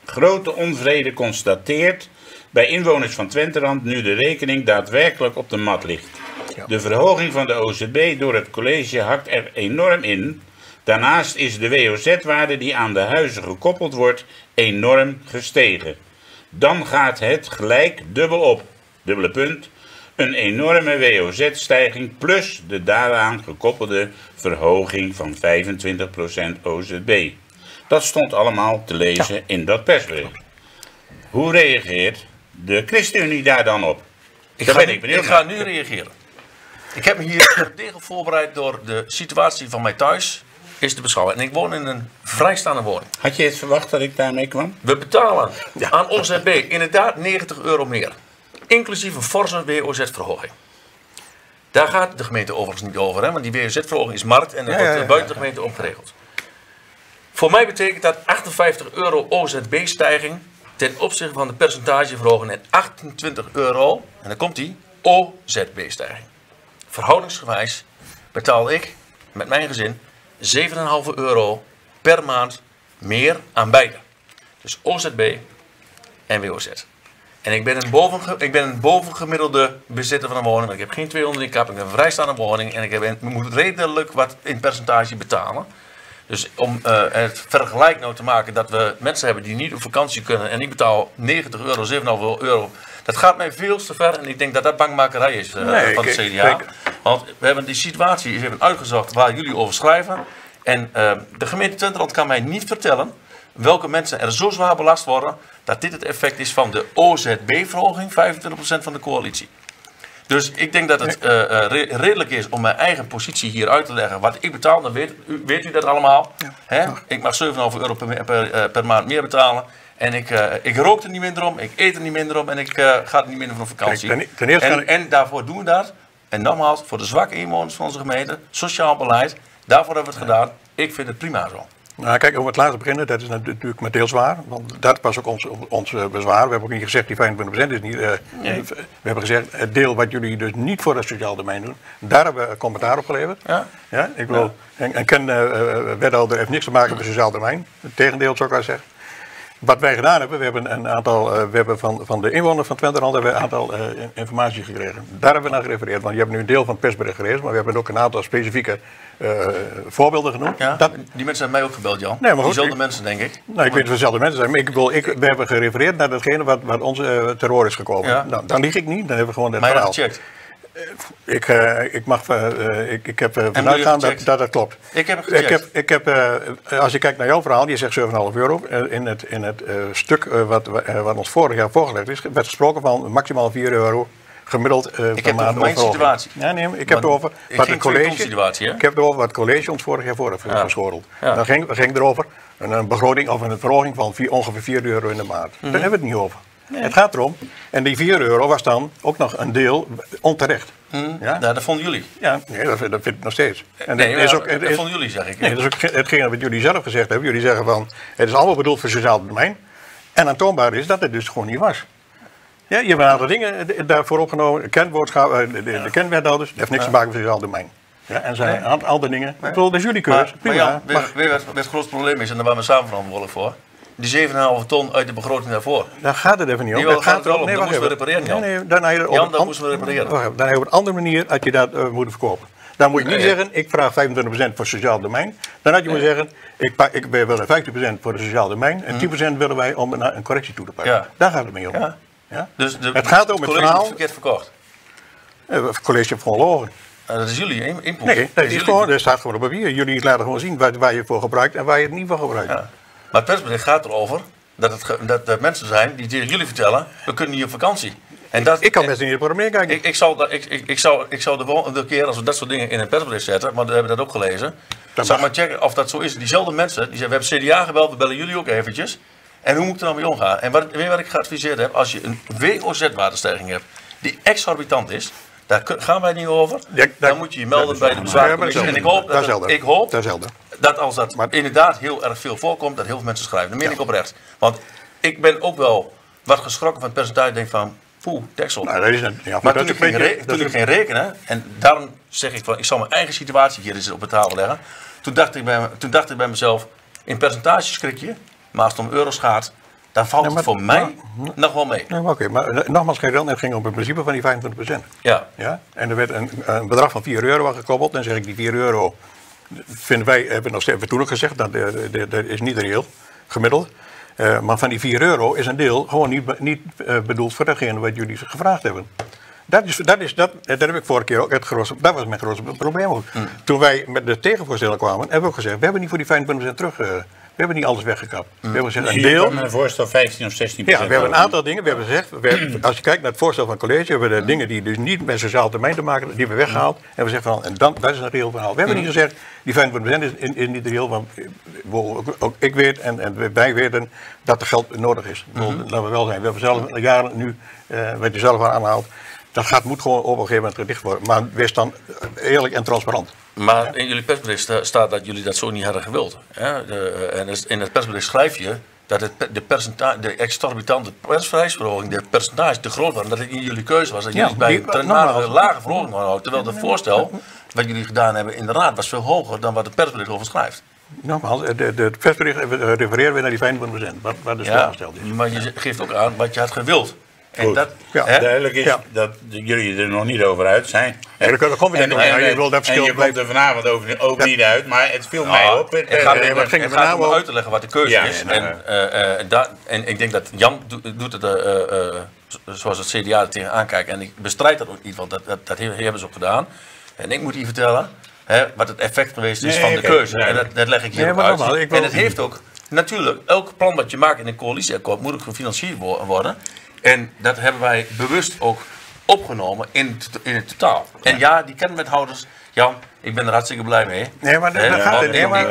grote onvrede constateert bij inwoners van Twenterand nu de rekening daadwerkelijk op de mat ligt. De verhoging van de OZB door het college hakt er enorm in. Daarnaast is de WOZ-waarde die aan de huizen gekoppeld wordt enorm gestegen. Dan gaat het gelijk dubbel op. Dubbele punt. Een enorme WOZ-stijging plus de daaraan gekoppelde verhoging van 25% OZB. Dat stond allemaal te lezen in dat persbericht. Hoe reageert de ChristenUnie daar dan op? Ik ga, ben ik benieuwd ik ga nu reageren. Ik heb me hier degelijk voorbereid door de situatie van mij thuis is te beschouwen. En ik woon in een vrijstaande woning. Had je het verwacht dat ik daarmee kwam? We betalen aan OZB inderdaad 90 euro meer. Inclusief een forse WOZ-verhoging. Daar gaat de gemeente overigens niet over, hè, want die WOZ-verhoging is markt en dat Ja, wordt ja, buiten de gemeente opgeregeld. Voor mij betekent dat 58 euro OZB-stijging ten opzichte van de percentageverhoging en 28 euro, en dan komt die, OZB-stijging. Verhoudingsgewijs betaal ik met mijn gezin 7,5 euro per maand meer aan beide. Dus OZB en WOZ. En ik ben een, bovengemiddelde bezitter van een woning. Ik heb geen 200 in kap, ik heb een vrijstaande woning. En ik, heb, ik moet redelijk wat in percentage betalen. Dus om eh, het vergelijk nou te maken dat we mensen hebben die niet op vakantie kunnen. En ik betaal 90 euro, 7,5 euro. Dat gaat mij veel te ver. En ik denk dat dat bankmakerij is eh, Nee, van het CDA. Want we hebben die situatie hebben uitgezocht waar jullie over schrijven. En eh, de gemeente Twenterand kan mij niet vertellen welke mensen er zo zwaar belast worden dat dit het effect is van de OZB-verhoging, 25% van de coalitie. Dus ik denk dat het eh, eh, re- redelijk is om mijn eigen positie hier uit te leggen. Wat ik betaal, dan weet u, weet u dat allemaal. Hè? Ik mag 7,5 euro per, per, eh, per maand meer betalen. En ik, eh, ik rook er niet minder om, ik eet er niet minder om en ik ga er niet minder voor vakantie. Kijk, ten- ten eerste en, ik- en daarvoor doen we dat. En nogmaals, voor de zwakke inwoners van onze gemeente, sociaal beleid, daarvoor hebben we het gedaan. Ik vind het prima zo. Nou, kijk, om het laatste te beginnen, dat is natuurlijk met deels waar. Want dat was ook ons, ons bezwaar. We hebben ook niet gezegd die 25% is niet. eh, Nee. We hebben gezegd, het deel wat jullie dus niet voor het sociaal domein doen, daar hebben we commentaar op geleverd. Ja. Ja, ik wil, en, en Ken, wethouder, heeft niks te maken met het sociaal domein. Het tegendeel zou ik wel zeggen. Wat wij gedaan hebben, we hebben een aantal, we hebben van, van de inwoners van Twenterand hebben we een aantal informatie gekregen. Daar hebben we naar gerefereerd, want je hebt nu een deel van het persbericht gelezen, maar we hebben ook een aantal specifieke eh, voorbeelden genoemd. Ja, Dat, die mensen hebben mij ook gebeld, Jan. Nee, maar goed, Diezelfde ik- mensen, denk ik. nou, ik weet of dezelfde mensen zijn, maar ik, wil, ik, we hebben gerefereerd naar datgene wat, wat ons eh, terror is gekomen. Ja. Nou, dan lieg ik niet, dan hebben we gewoon het Maar verhaal. gecheckt. Ik, eh, ik, mag, eh, eh, ik, ik heb uh, vanuit gaan dat, dat dat klopt. Ik heb het Ik heb, ik heb, als je kijkt naar jouw verhaal, je zegt 7,5 euro. in het, in het stuk wat, wat ons vorig jaar voorgelegd is, werd gesproken van maximaal 4 euro gemiddeld eh per heb het maand over mijn situatie. Ja, nee, ik heb het over ik wat het college, situatie, hè? ik heb het over wat het college ons vorig jaar voor heeft Ja. geschorreld. Ja. Dan ging, ging erover een, een begroting of een verhoging van vier, ongeveer 4 euro in de maand. Mhm. Daar hebben we het niet over. Het gaat erom, en die 4 euro was dan ook nog een deel onterecht. Ja? Ja, dat vonden jullie. Ja, nee, dat, dat vind ik nog steeds. En nee, het maar is ook, dat is- vonden jullie, zeg ik. nee, dat is ook ge- hetgene wat jullie zelf gezegd hebben. Jullie zeggen van, het is allemaal bedoeld voor sociaal domein. En aantoonbaar is dat het dus gewoon niet was. Ja, je hebt een aantal dingen eh, daarvoor opgenomen. De, eh, de, de, de kenwethouders, dat heeft niks te maken met sociaal domein. Ja, en zijn een aantal dingen. Dat is jullie. Maar, maar. Jan, weet, weet wat het grootste probleem is, en daar waren we samen verantwoordelijk voor. Die 7,5 ton uit de begroting daarvoor. daar gaat het even niet om. Nee, wel, Het gaat het wel om. nee, Dat moesten we repareren, Jan. Nee, nee, dan, heb je op Jan, een dat moesten we repareren. Dan heb je op een andere manier dat je dat eh, moeten verkopen. Dan moet je niet Nee. zeggen, ik vraag 25% voor sociaal domein. Dan had je moeten zeggen, ik, ik wij willen 50% voor het sociaal domein en 10% willen wij om een, een correctie toe te passen. Ja. Daar gaat het mee om. Ja. Dus de Het gaat om het verhaal. is verkeerd verkocht. Het college heeft gewoon logen. Eh, dat is jullie in- input. Nee, dat Dat is gewoon, dat staat gewoon op papier. Jullie laten gewoon zien waar, waar je het voor gebruikt en waar je het niet voor gebruikt. Ja. Maar het persbericht gaat erover dat, het, dat er mensen zijn die tegen jullie vertellen, we kunnen niet op vakantie. En dat, Ik kan best niet voor meekijken. Ik, ik, zou, ik, ik, ik, zou, ik zou de volgende keer, als we dat soort dingen in een persbericht zetten, maar we hebben dat ook gelezen, Dat zou ik maar checken of dat zo is. Diezelfde mensen, die zeggen, we hebben CDA gebeld, we bellen jullie ook eventjes. En hoe moet ik er nou mee omgaan? En wat, weet wat ik geadviseerd heb? Als je een WOZ-waardestijging hebt die exorbitant is, daar gaan wij niet over, Ja, daar- dan moet je je melden bij de bezwaarcommissie. En ik hoop, dat dat, ik hoop Dat dat als dat Maar- inderdaad heel erg veel voorkomt, dat heel veel mensen schrijven. Dat meen ik oprecht. Want ik ben ook wel wat geschrokken van het percentage. Denk van, poeh, deksel. Nou, dat is een, ja, maar toen ik, ging, beetje- re- dat toen is ik ging rekenen, en daarom zeg ik van, ik zal mijn eigen situatie hier eens op de tafel leggen. Toen dacht ik bij, toen dacht ik bij mezelf, in percentages schrik je, maar als het om euro's gaat, dan valt het maar- voor mij nog wel mee. Nee, maar Oké, maar eh, nogmaals, het ging om het principe van die 25%. Ja, Ja? En er werd een, een bedrag van 4 euro aan gekoppeld. Dan zeg ik die 4 euro. Vinden wij, hebben we nog steeds, toen ook gezegd, dat, eh, dat, dat is niet reëel, gemiddeld. Eh, maar van die 4 euro is een deel gewoon niet, niet eh, bedoeld voor datgene wat jullie gevraagd hebben. Dat, is, dat, is, dat, dat heb ik vorige keer ook het grootste, dat was mijn grootste probleem ook. Toen wij met de tegenvoorstellen kwamen, hebben we ook gezegd, we hebben niet voor die 25% terug, hebben niet alles weggekapt. We hebben gezegd, een deel, een voorstel 15 of 16 ja, we hebben een aantal dingen. We hebben gezegd, we- als je kijkt naar het voorstel van het college, hebben we de dingen die dus niet met sociaal termijn te maken hebben, die hebben we weggehaald. En we zeggen van, en dan, dat is een reëel verhaal. We hebben niet gezegd, die 25% is, is, is niet reëel, want eh, ook, ook ik weet en, en wij weten dat er geld nodig is. Ik bedoel, Laten we wel zijn. We hebben zelf jaren nu, eh, wat je zelf al aanhaalt, dat gaat, moet gewoon op een gegeven moment gedicht worden. Maar wees dan eerlijk en transparant. Maar in jullie persbericht sta- staat dat jullie dat zo niet hadden gewild. Hè? De, en dus in het persbericht schrijf je dat het, de, percentage, de exorbitante persvrijheidsverhoging, de percentage te groot was. Dat het in jullie keuze was. Dat Ja, jullie bij die- een nogmaals. lage verhoging houden. Terwijl het voorstel wat jullie gedaan hebben in de raad was veel hoger dan wat het persbericht over schrijft. Nogmaals, de, de, de persbericht eh, refereren we naar die 25%, wat, wat dus voorgesteld is. maar je geeft ook aan wat je had gewild. En Goed. dat, Ja. hè? Duidelijk is Ja. dat jullie er nog niet over uit zijn. Ja, daar komen we En, niet en, je wil dat en verschil je komt er vanavond ook, ook niet uit, maar het viel mij Nou, op. Het, het gaat, eh, nee, maar het ging het met gaat name om uit te leggen wat de keuze Ja, is. nou, En, eh, eh, da- en ik denk dat Jan do- doet het eh, eh, eh, zoals het CDA er tegenaan kijkt. En ik bestrijd dat ook niet, want dat, dat, dat he- hebben ze ook gedaan. En ik moet hier vertellen hè, wat het effect geweest is Nee, van de keuze. En dat, dat leg ik hier Nee, ook uit. ik En het heeft ook, natuurlijk, elk plan wat je maakt in een coalitieakkoord moet ook gefinancierd wo- worden. En dat hebben wij bewust ook opgenomen in, het- in het totaal. En ja, die kenmethouders, Jan, ik ben er hartstikke blij mee. Nee, maar dat gaat het. Nee, maar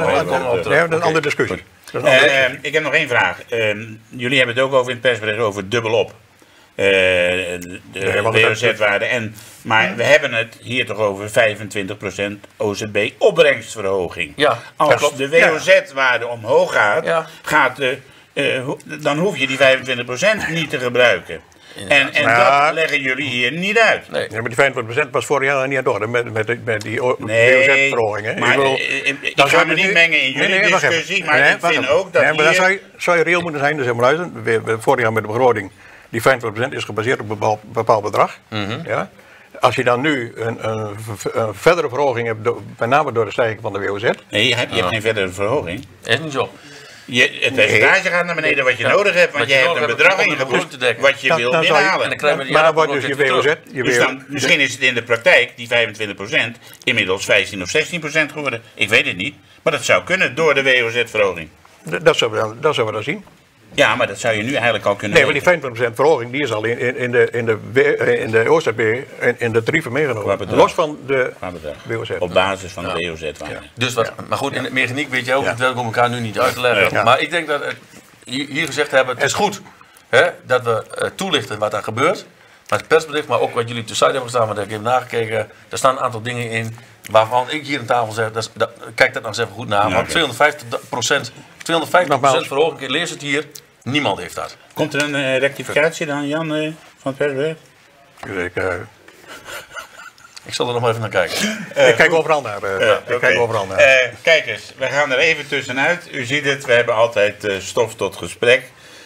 dat is een- andere discussie. Eh, ik heb nog één vraag. Eh, jullie hebben het ook over in het persbericht over dubbelop. Eh de WOZ-waarde. En, maar we hebben het hier toch over 25% OZB opbrengstverhoging. Ja, Als klopt. de WOZ-waarde omhoog gaat, Ja. gaat de, eh, dan hoef je die 25% niet te gebruiken. En, en dat leggen jullie hier niet uit. Nee. Ja, maar die 25% was vorig jaar niet aan de orde met, met, met die Nee, WOZ-verhogingen. maar Ik bedoel, eh, eh, ik dan ga zou me je niet mengen in jullie nee, discussie, maar Nee, ik vind even. ook dat nee, maar dan zou je, zou je reëel moeten zijn, dus helemaal luisteren. We, we, vorig jaar met de begroting, die 25% is gebaseerd op een bepaald, bepaald bedrag. Mhm. ja? Als je dan nu een, een, v- een verdere verhoging hebt, door- met name door de stijging van de WOZ. Nee, je hebt, je hebt geen verdere verhoging. Is niet zo. Je, het percentage gaat naar beneden wat je nodig hebt, want Wat je, je hebt een bedrag ingeboekt begroting te dekken. wat je wil dan zou je- inhalen. En dan krijg je die Maar dan wordt dus je WOZ, Dus misschien is het in de praktijk, die 25%, inmiddels 15 of 16% geworden. Ik weet het niet, maar dat zou kunnen door de WOZ-verhoging. dat, dat, zullen we dan, dat zullen we dan zien. Ja, maar dat zou je nu eigenlijk al kunnen Nee, maar die weten. 25% verhoging die is al in, in, in de, in, de, eh, in de OZB in, in de tarieven meegenomen. Los van de. WOZ. Op basis van de WOZ-waarde. Dus wat, Maar goed, in de mechaniek weet je ook, Ja. dat om elkaar nu niet uit te leggen. Ja. Maar ik denk dat het, hier gezegd hebben, het is goed hè, dat we eh, toelichten wat er gebeurt. Maar het persbericht, maar ook wat jullie op de site hebben gestaan, wat ik heb nagekeken, er staan een aantal dingen in waarvan ik hier aan tafel zeg, dat dat, kijk dat nog eens even goed na. Ja, Want oké. 250 250 Nogmaals. verhoging, ik lees het hier, niemand heeft dat. Komt er een eh, rectificatie dan, Jan, eh, van het ik, eh, Ik zal er nog maar even naar kijken. ik kijk overal naar. ik kijk overal naar. Eh, kijk eens, we gaan er even tussenuit. U ziet het, we hebben altijd stof tot gesprek.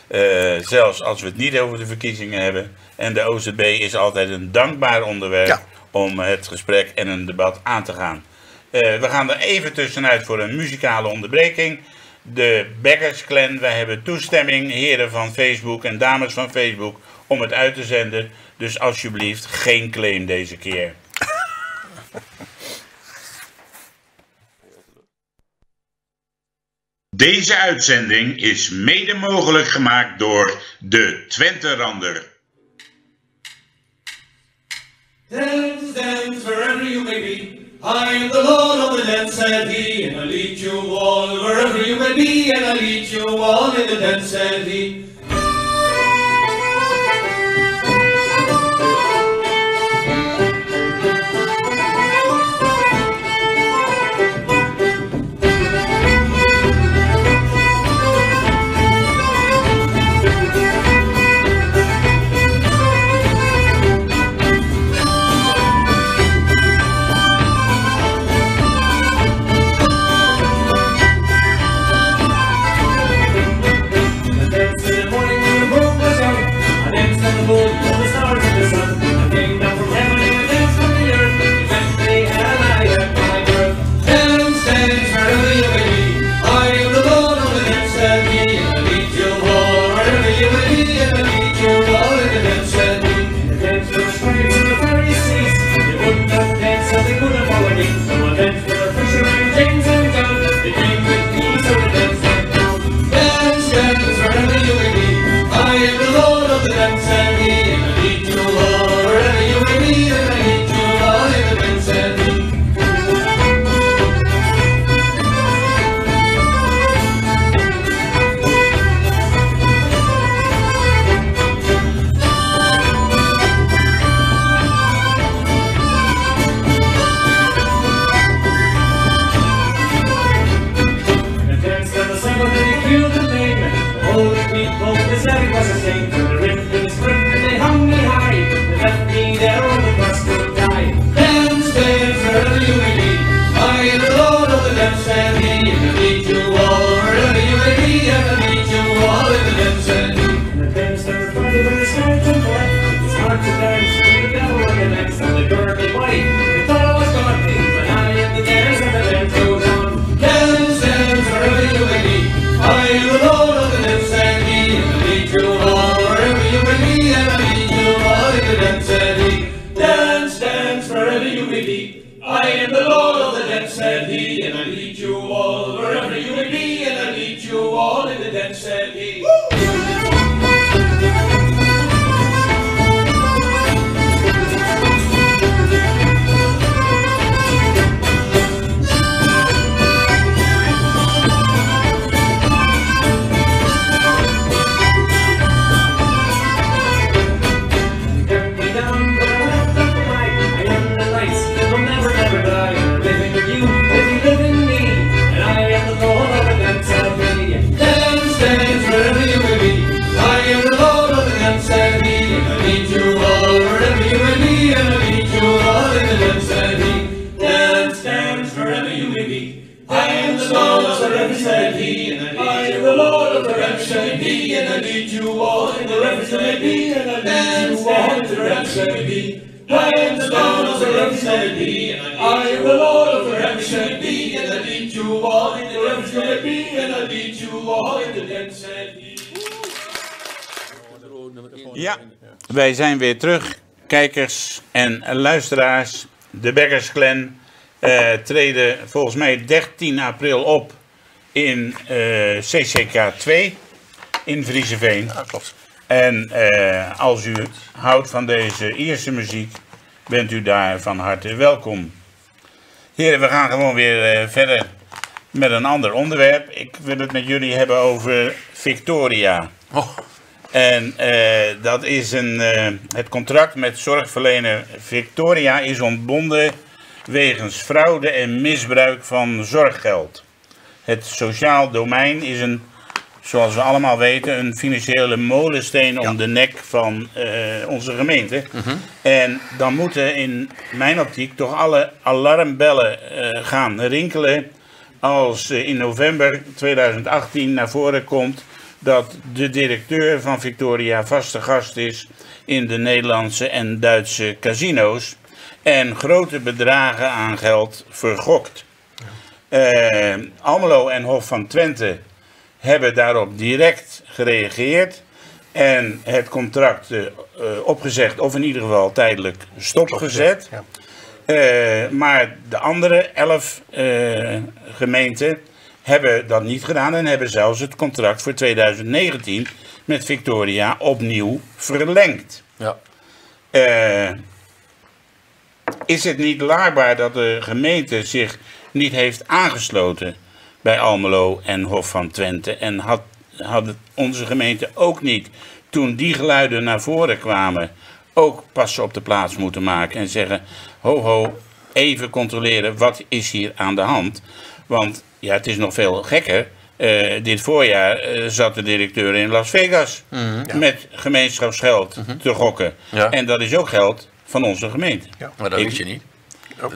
Eh, zelfs als we het niet over de verkiezingen hebben. En de OZB is altijd een dankbaar onderwerp Ja. om het gesprek en een debat aan te gaan. Eh, we gaan er even tussenuit voor een muzikale onderbreking. De Beggars Clan, wij hebben toestemming, heren van Facebook en dames van Facebook, om het uit te zenden. Dus alsjeblieft, geen claim deze keer. Deze uitzending is mede mogelijk gemaakt door de. Dance, dance, wherever you may be. I am the Lord of the dance, said he, and I'll lead you all wherever you may be, and I'll lead you all in the dance, said he. Me. I am the Lord of the dance and he, and I am the Lord of the dance and I lead you all in the dance and I lead you all in the me. Ja, wij zijn weer terug. Kijkers en luisteraars. De Beggars Clan eh, treden volgens mij 13 april op in eh, CCK 2 in Vriezeveen. Ja, klopt. En eh, als u houdt van deze Ierse muziek, bent u daar van harte welkom. Heren, we gaan gewoon weer eh, verder met een ander onderwerp. Ik wil het met jullie hebben over Victoria. Oh, En eh, dat is een, eh, het contract met zorgverlener Victoria is ontbonden wegens fraude en misbruik van zorggeld. Het sociaal domein is een, zoals we allemaal weten, een financiële molensteen om de nek van eh, onze gemeente. En dan moeten in mijn optiek toch alle alarmbellen eh, gaan rinkelen als eh, in november 2018 naar voren komt dat de directeur van Victoria vaste gast is in de Nederlandse en Duitse casino's. en grote bedragen aan geld vergokt. Eh, Almelo en Hof van Twente hebben daarop direct gereageerd en het contract eh, eh, opgezegd of in ieder geval tijdelijk stopgezet. Ja. Eh, maar de andere elf gemeenten hebben dat niet gedaan en hebben zelfs het contract voor 2019 met Victoria opnieuw verlengd. Ja. Is het niet laarbaar dat de gemeente zich niet heeft aangesloten bij Almelo en Hof van Twente? En had, had onze gemeente ook niet, toen die geluiden naar voren kwamen, ook passen op de plaats moeten maken en zeggen: ho ho, even controleren wat is hier aan de hand? Want ja, het is nog veel gekker. Eh, dit voorjaar eh, zat de directeur in Las Vegas met gemeenschapsgeld te gokken. Ja. En dat is ook geld van onze gemeente. Maar dat weet je niet.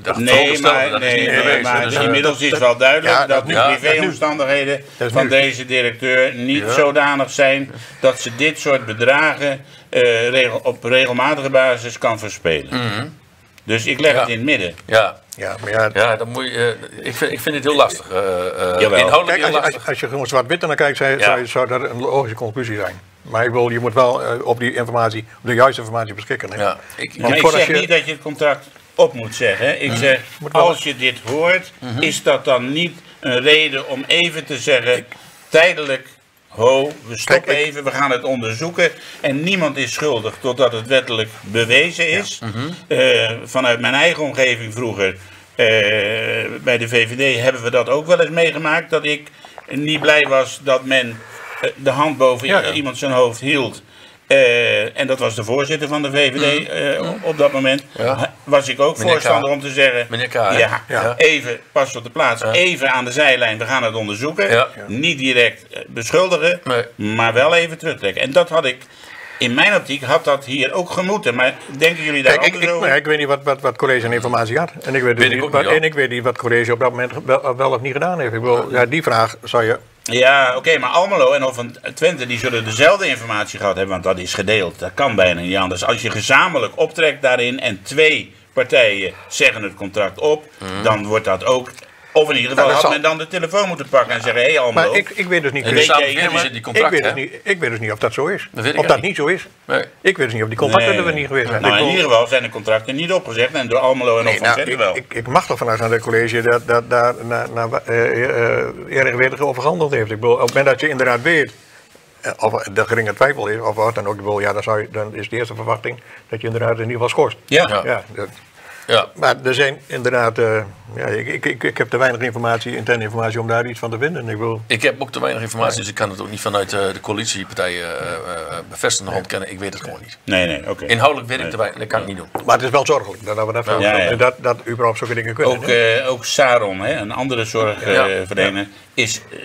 Dat Nee, maar, dat is nee, niet nee, maar Dus, inmiddels is wel duidelijk ja, dat dat de privéomstandigheden is van nu. deze directeur niet zodanig zijn dat ze dit soort bedragen eh, regel, op regelmatige basis kan verspelen. Dus ik leg Ja. het in het midden. Ja, Ja, maar ja, ja dan moet je, eh, ik, vind, ik vind het heel lastig. eh, eh, inhoudelijk Kijk, heel als, je- als, lastig. je- als je gewoon zwart-wit naar kijkt, zou, Ja. zou, je- zou dat een logische conclusie zijn. Maar ik wil, je moet wel op die informatie, op de juiste informatie beschikken. Hè? Ja, ik, Maar ik zeg je- niet dat je het contract op moet zeggen. Ik zeg, als je dit hoort, is dat dan niet een reden om even te zeggen, tijdelijk, ho, we stoppen Kijk, ik- even, we gaan het onderzoeken. En niemand is schuldig totdat het wettelijk bewezen is. Eh, vanuit mijn eigen omgeving vroeger, eh, bij de VVD, hebben we dat ook wel eens meegemaakt. Dat ik niet blij was dat men eh, de hand boven Ja, ja. iemand zijn hoofd hield. Eh, en dat was de voorzitter van de VVD eh, op dat moment. Ja. Was ik ook Meneer voorstander K. om te zeggen: Meneer K, ja, Ja. even pas op de plaats, even aan de zijlijn, we gaan het onderzoeken. Ja. Niet direct eh, beschuldigen, Nee. maar wel even terugtrekken. En dat had ik, in mijn optiek, had dat hier ook gemoeten. Maar denken jullie daar Kijk, ik, ik, over? ik weet niet wat, wat, wat college aan informatie had. En ik weet, dus Weet niet, ook wat, niet, en ik weet niet wat college op dat moment wel, wel of niet gedaan heeft. Ik wil, ja, die vraag zou je... Ja, oké, maar Almelo en of Twente die zullen dezelfde informatie gehad hebben, want dat is gedeeld. Dat kan bijna niet anders. Als je gezamenlijk optrekt daarin en twee partijen zeggen het contract op, dan wordt dat ook. Of in ieder geval Nou, had zal- men dan de telefoon moeten pakken en zeggen: hé hey Almelo. Maar ik, ik weet dus niet... De zit die ik, contract, weet dus niet, ik weet dus niet of dat zo is. Dat weet ik of dat niet. niet zo is. Nee. Ik weet dus niet of die contracten Nee. er niet geweest zijn. nou, Ik in ieder geval zijn de contracten niet opgezegd en door Almelo en Nee, of van nou, ik, wel. ik, ik mag toch vanuit aan het college dat dat daar naar, naar, eh, eh, over gehandeld heeft. Ik bedoel, op het moment dat je inderdaad weet, eh, of er geringe twijfel is, of wat dan ook, ik bedoel, ja, dan, zou je, dan is de eerste verwachting dat je inderdaad in ieder geval schorst. ja. Ja. Ja, dat- Ja. maar er zijn inderdaad, eh, ja, ik, ik, ik, ik heb te weinig informatie, interne informatie om daar iets van te vinden. Ik wil, Ik heb ook te weinig informatie, dus ik kan het ook niet vanuit eh, de coalitiepartijen uh, bevestigende hand kennen. Ik weet het gewoon niet. Nee, nee, oké. Inhoudelijk weet ik te weinig, dat kan ik niet doen. maar het is wel zorgelijk dat, we dat, Ja, ja. dat, dat überhaupt zulke dingen kunnen. Ook, eh, ook Saron, hè, een andere Ja. zorgverlener, is, eh,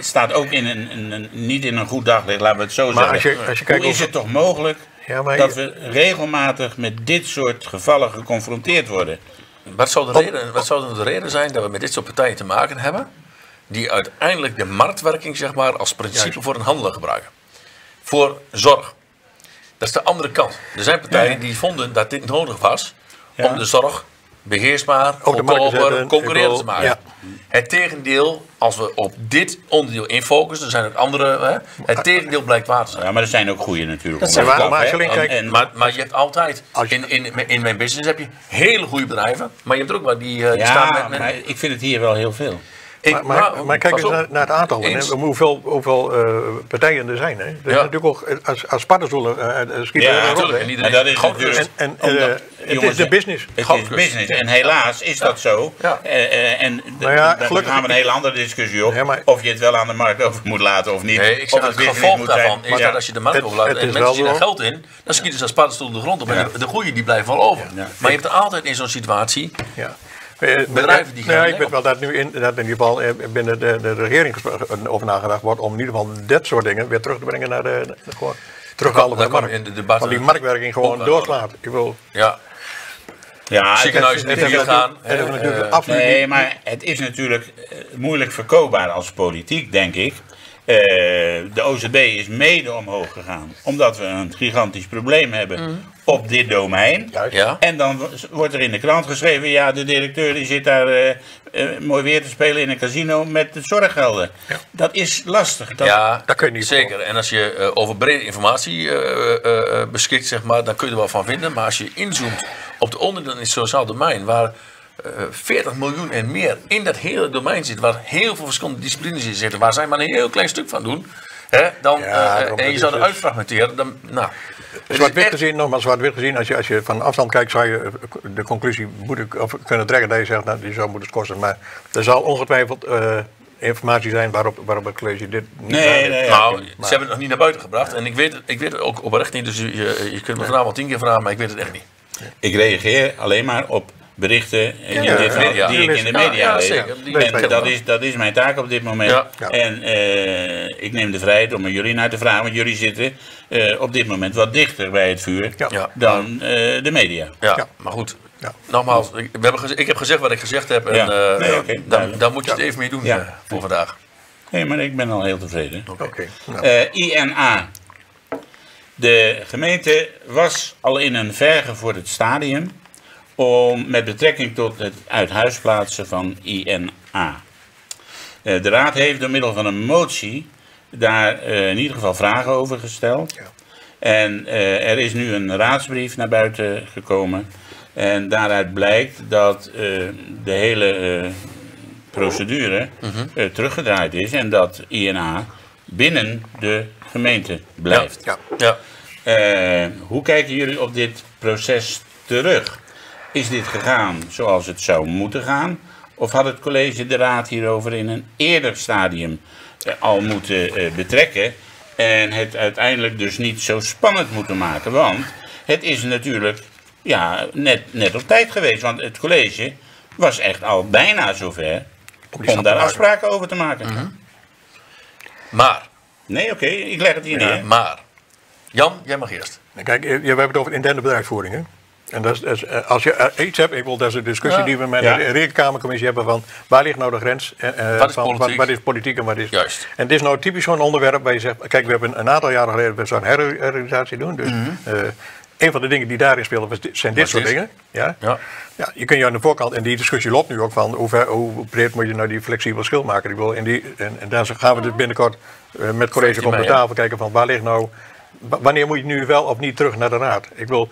staat ook in een, een, een- niet in een goed daglicht, laten we het zo Maar zeggen. als je- als je kijkt Hoe is of- het toch mogelijk Ja, maar dat je- we regelmatig met dit soort gevallen geconfronteerd worden? Wat zou, de reden, wat zou de reden zijn dat we met dit soort partijen te maken hebben, die uiteindelijk de marktwerking zeg maar, als principe voor een handelen gebruiken? Voor zorg. Dat is de andere kant. Er zijn partijen die vonden dat dit nodig was om de zorg beheersbaar, goedkoper, concurrerend te maken. ja. Het tegendeel, als we op dit onderdeel infocussen, er zijn ook andere, hè, het tegendeel blijkt waar te zijn. Ja, maar er zijn ook goede natuurlijk. zijn onder de waar, maar En- kijkt- en- Maar, maar je hebt altijd, in, in, in mijn business heb je hele goede bedrijven, maar je hebt er ook wel die, eh, die staan ja, met... met maar ik vind het hier wel heel veel. ik, Maar, maar, maar kijk eens naar, naar het aantal. hè. Hoeveel, hoeveel eh, partijen er zijn. Hè. Er is Ja. natuurlijk ook, eh, als, als paddenstoelen eh, eh, schieten Ja, er natuurlijk. hè. En dat. En, en eh, het jongens, is de business. Het is business. En helaas is dat zo. Ja. Eh, eh, en Nou ja, daar gelukkig- gaan we een hele andere discussie op. Ja, maar- Of je het wel aan de markt over moet laten of niet. Nee, ik of zeg het business gevolg moet daarvan zijn. is Ja. dat als je de markt Het- overlaat het en mensen zien zo. geld in, dan schieten ze als paddenstoel de grond op. En de, de goeie die blijven wel over. Maar je hebt er altijd in zo'n situatie Ja. Eh, Bedrijven die gaan nou, er ik weet wel dat nu in, dat in ieder geval binnen de, de regering over nagedacht wordt om in ieder geval dit soort dingen weer terug te brengen naar de, de- gewoon terughalen van de markt. in de Want die marktwerking gewoon doorslaat. Ik wil, Ja, Ja, het- ziekenhuizen het die is dicht gaan. het eh, Nee, niet- maar het is natuurlijk eh, moeilijk verkoopbaar als politiek, denk ik. Eh, de OZB is mede omhoog gegaan, omdat we een gigantisch probleem hebben op dit domein. Ja. En dan wordt er in de krant geschreven, ja, de directeur die zit daar eh, eh, mooi weer te spelen in een casino met de zorggelden. Dat is lastig. Dat, ja, dat kun je niet zeker. En als je eh, over brede informatie eh, eh, eh, beschikt, zeg maar, dan kun je er wel van vinden. Maar als je inzoomt op de onderdelen in het sociaal domein, waar eh, 40 miljoen en meer in dat hele domein zit, waar heel veel verschillende disciplines in zitten, waar zij maar een heel klein stuk van doen, hè, dan, Ja, eh, daarom, en je zou eruit het. fragmenteren, dan, nou... Zwart-wit echt- gezien, nogmaals zwart-wit gezien, als je, als je van afstand kijkt, zou je eh, de conclusie moeten, of kunnen trekken dat je zegt, nou, die zou moeten kosten. Maar er zal ongetwijfeld eh, informatie zijn waarop, waarop het college dit niet Nee, nee, nou, ze hebben het nog niet naar buiten gebracht. En ik weet het, ik weet het ook oprecht niet. Dus je, je, je kunt me vanavond tien keer vragen, maar ik weet het echt niet. Ik reageer alleen maar op berichten die, ja, die- ja. die ik in de media ja, lees. En dat is, dat is mijn taak op dit moment. Ja. Ja. En eh, ik neem de vrijheid om er jullie naar te vragen, want jullie zitten eh, op dit moment wat dichter bij het vuur dan eh, de media. Ja, Ja. maar goed. Ja. Nogmaals, ik, we hebben ik heb gezegd wat ik gezegd heb. En Ja. eh, Nee, oké, daar, moet je het even mee doen Ja. voor vandaag. Nee, maar ik ben al heel tevreden. Oké. nou. Eh, INA. De gemeente was al in een vergevorderd stadium om met betrekking tot het uithuisplaatsen van INA. Eh, de raad heeft door middel van een motie daar eh, in ieder geval vragen over gesteld. Ja. En eh, er is nu een raadsbrief naar buiten gekomen. En daaruit blijkt dat de hele procedure eh, teruggedraaid is en dat INA binnen de gemeente blijft. Ja. Ja. Eh, hoe kijken jullie op dit proces terug? Is dit gegaan zoals het zou moeten gaan? Of had het college de raad hierover in een eerder stadium eh, al moeten eh, betrekken en het uiteindelijk dus niet zo spannend moeten maken? Want het is natuurlijk ja, net, net op tijd geweest, want het college was echt al bijna zover om daar afspraken over te maken. Maar, Nee, oké, ik leg het hier neer. maar. Jan, jij mag eerst. Kijk, je- we hebben het over interne bedrijfsvoering. Hè? En dat is, dat is, eh, als je eh, iets hebt, ik wil, dat is een discussie Ja. die we met Ja. de rekenkamercommissie hebben van waar ligt nou de grens? eh, eh, Wat is van, politiek? Wat, wat is politiek en wat is... Juist. En dit is nou typisch zo'n onderwerp waar je zegt, kijk, we hebben een aantal jaren geleden zo'n herorganisatie doen. Dus eh, een van de dingen die daarin spelen was, zijn dit Wat soort is? dingen. Ja? Ja. Ja, je kunt je aan de voorkant, en die discussie loopt nu ook van hoe, ver, hoe breed moet je nou die flexibel schil maken. Ik wil in die, en, en daar gaan we dus binnenkort eh, met college op de tafel kijken van waar ligt nou, wa- wanneer moet je nu wel of niet terug naar de raad. Ik wil,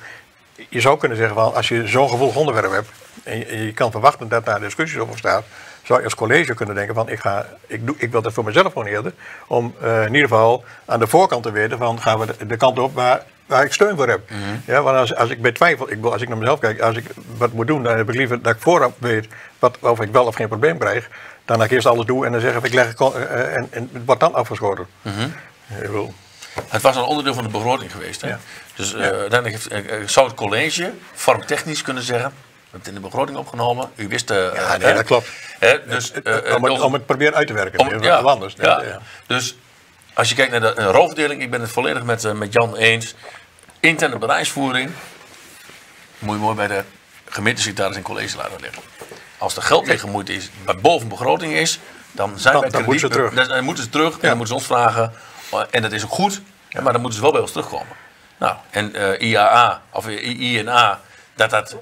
je zou kunnen zeggen van als je zo'n gevoelig onderwerp hebt en je, kan verwachten dat daar discussies over staan, zou je als college kunnen denken van ik, ga, ik, doe, ik wil dat voor mezelf gewoon eerder, om eh, in ieder geval aan de voorkant te weten van gaan we de, de kant op waar, waar ik steun voor heb. Ja, want als, als ik bij twijfel, ik, wil- als ik naar mezelf kijk, als ik wat moet doen, dan heb ik liever dat ik vooraf weet wat, of ik wel of geen probleem krijg, dan ik eerst alles doe en dan zeg ik leg eh, en, en het wordt dan afgeschoten. Wil- Het was een onderdeel van de begroting geweest. Hè? Ja. Dus eh, uiteindelijk heeft, zou het college vormtechnisch kunnen zeggen. We hebben het in de begroting opgenomen. U wist. eh, Ja, nee, dat klopt. Hè, dus, om, het, om het proberen uit te werken. Om- ja, anders. ja. Ja. Dus als je kijkt naar de rolverdeling, ik ben het volledig met, met Jan eens. Interne bedrijfsvoering moet je mooi bij de gemeentesecretaris en college laten liggen. Als er geld mee gemoeid is, boven begroting is, dan zijn Dan- wij dan moeten ze terug. Dan, dan moeten ze terug en dan moeten ze ons vragen. eh, En dat is ook goed, maar dan moeten ze wel bij ons terugkomen. Nou, en eh, IAA of I- INA, dat dat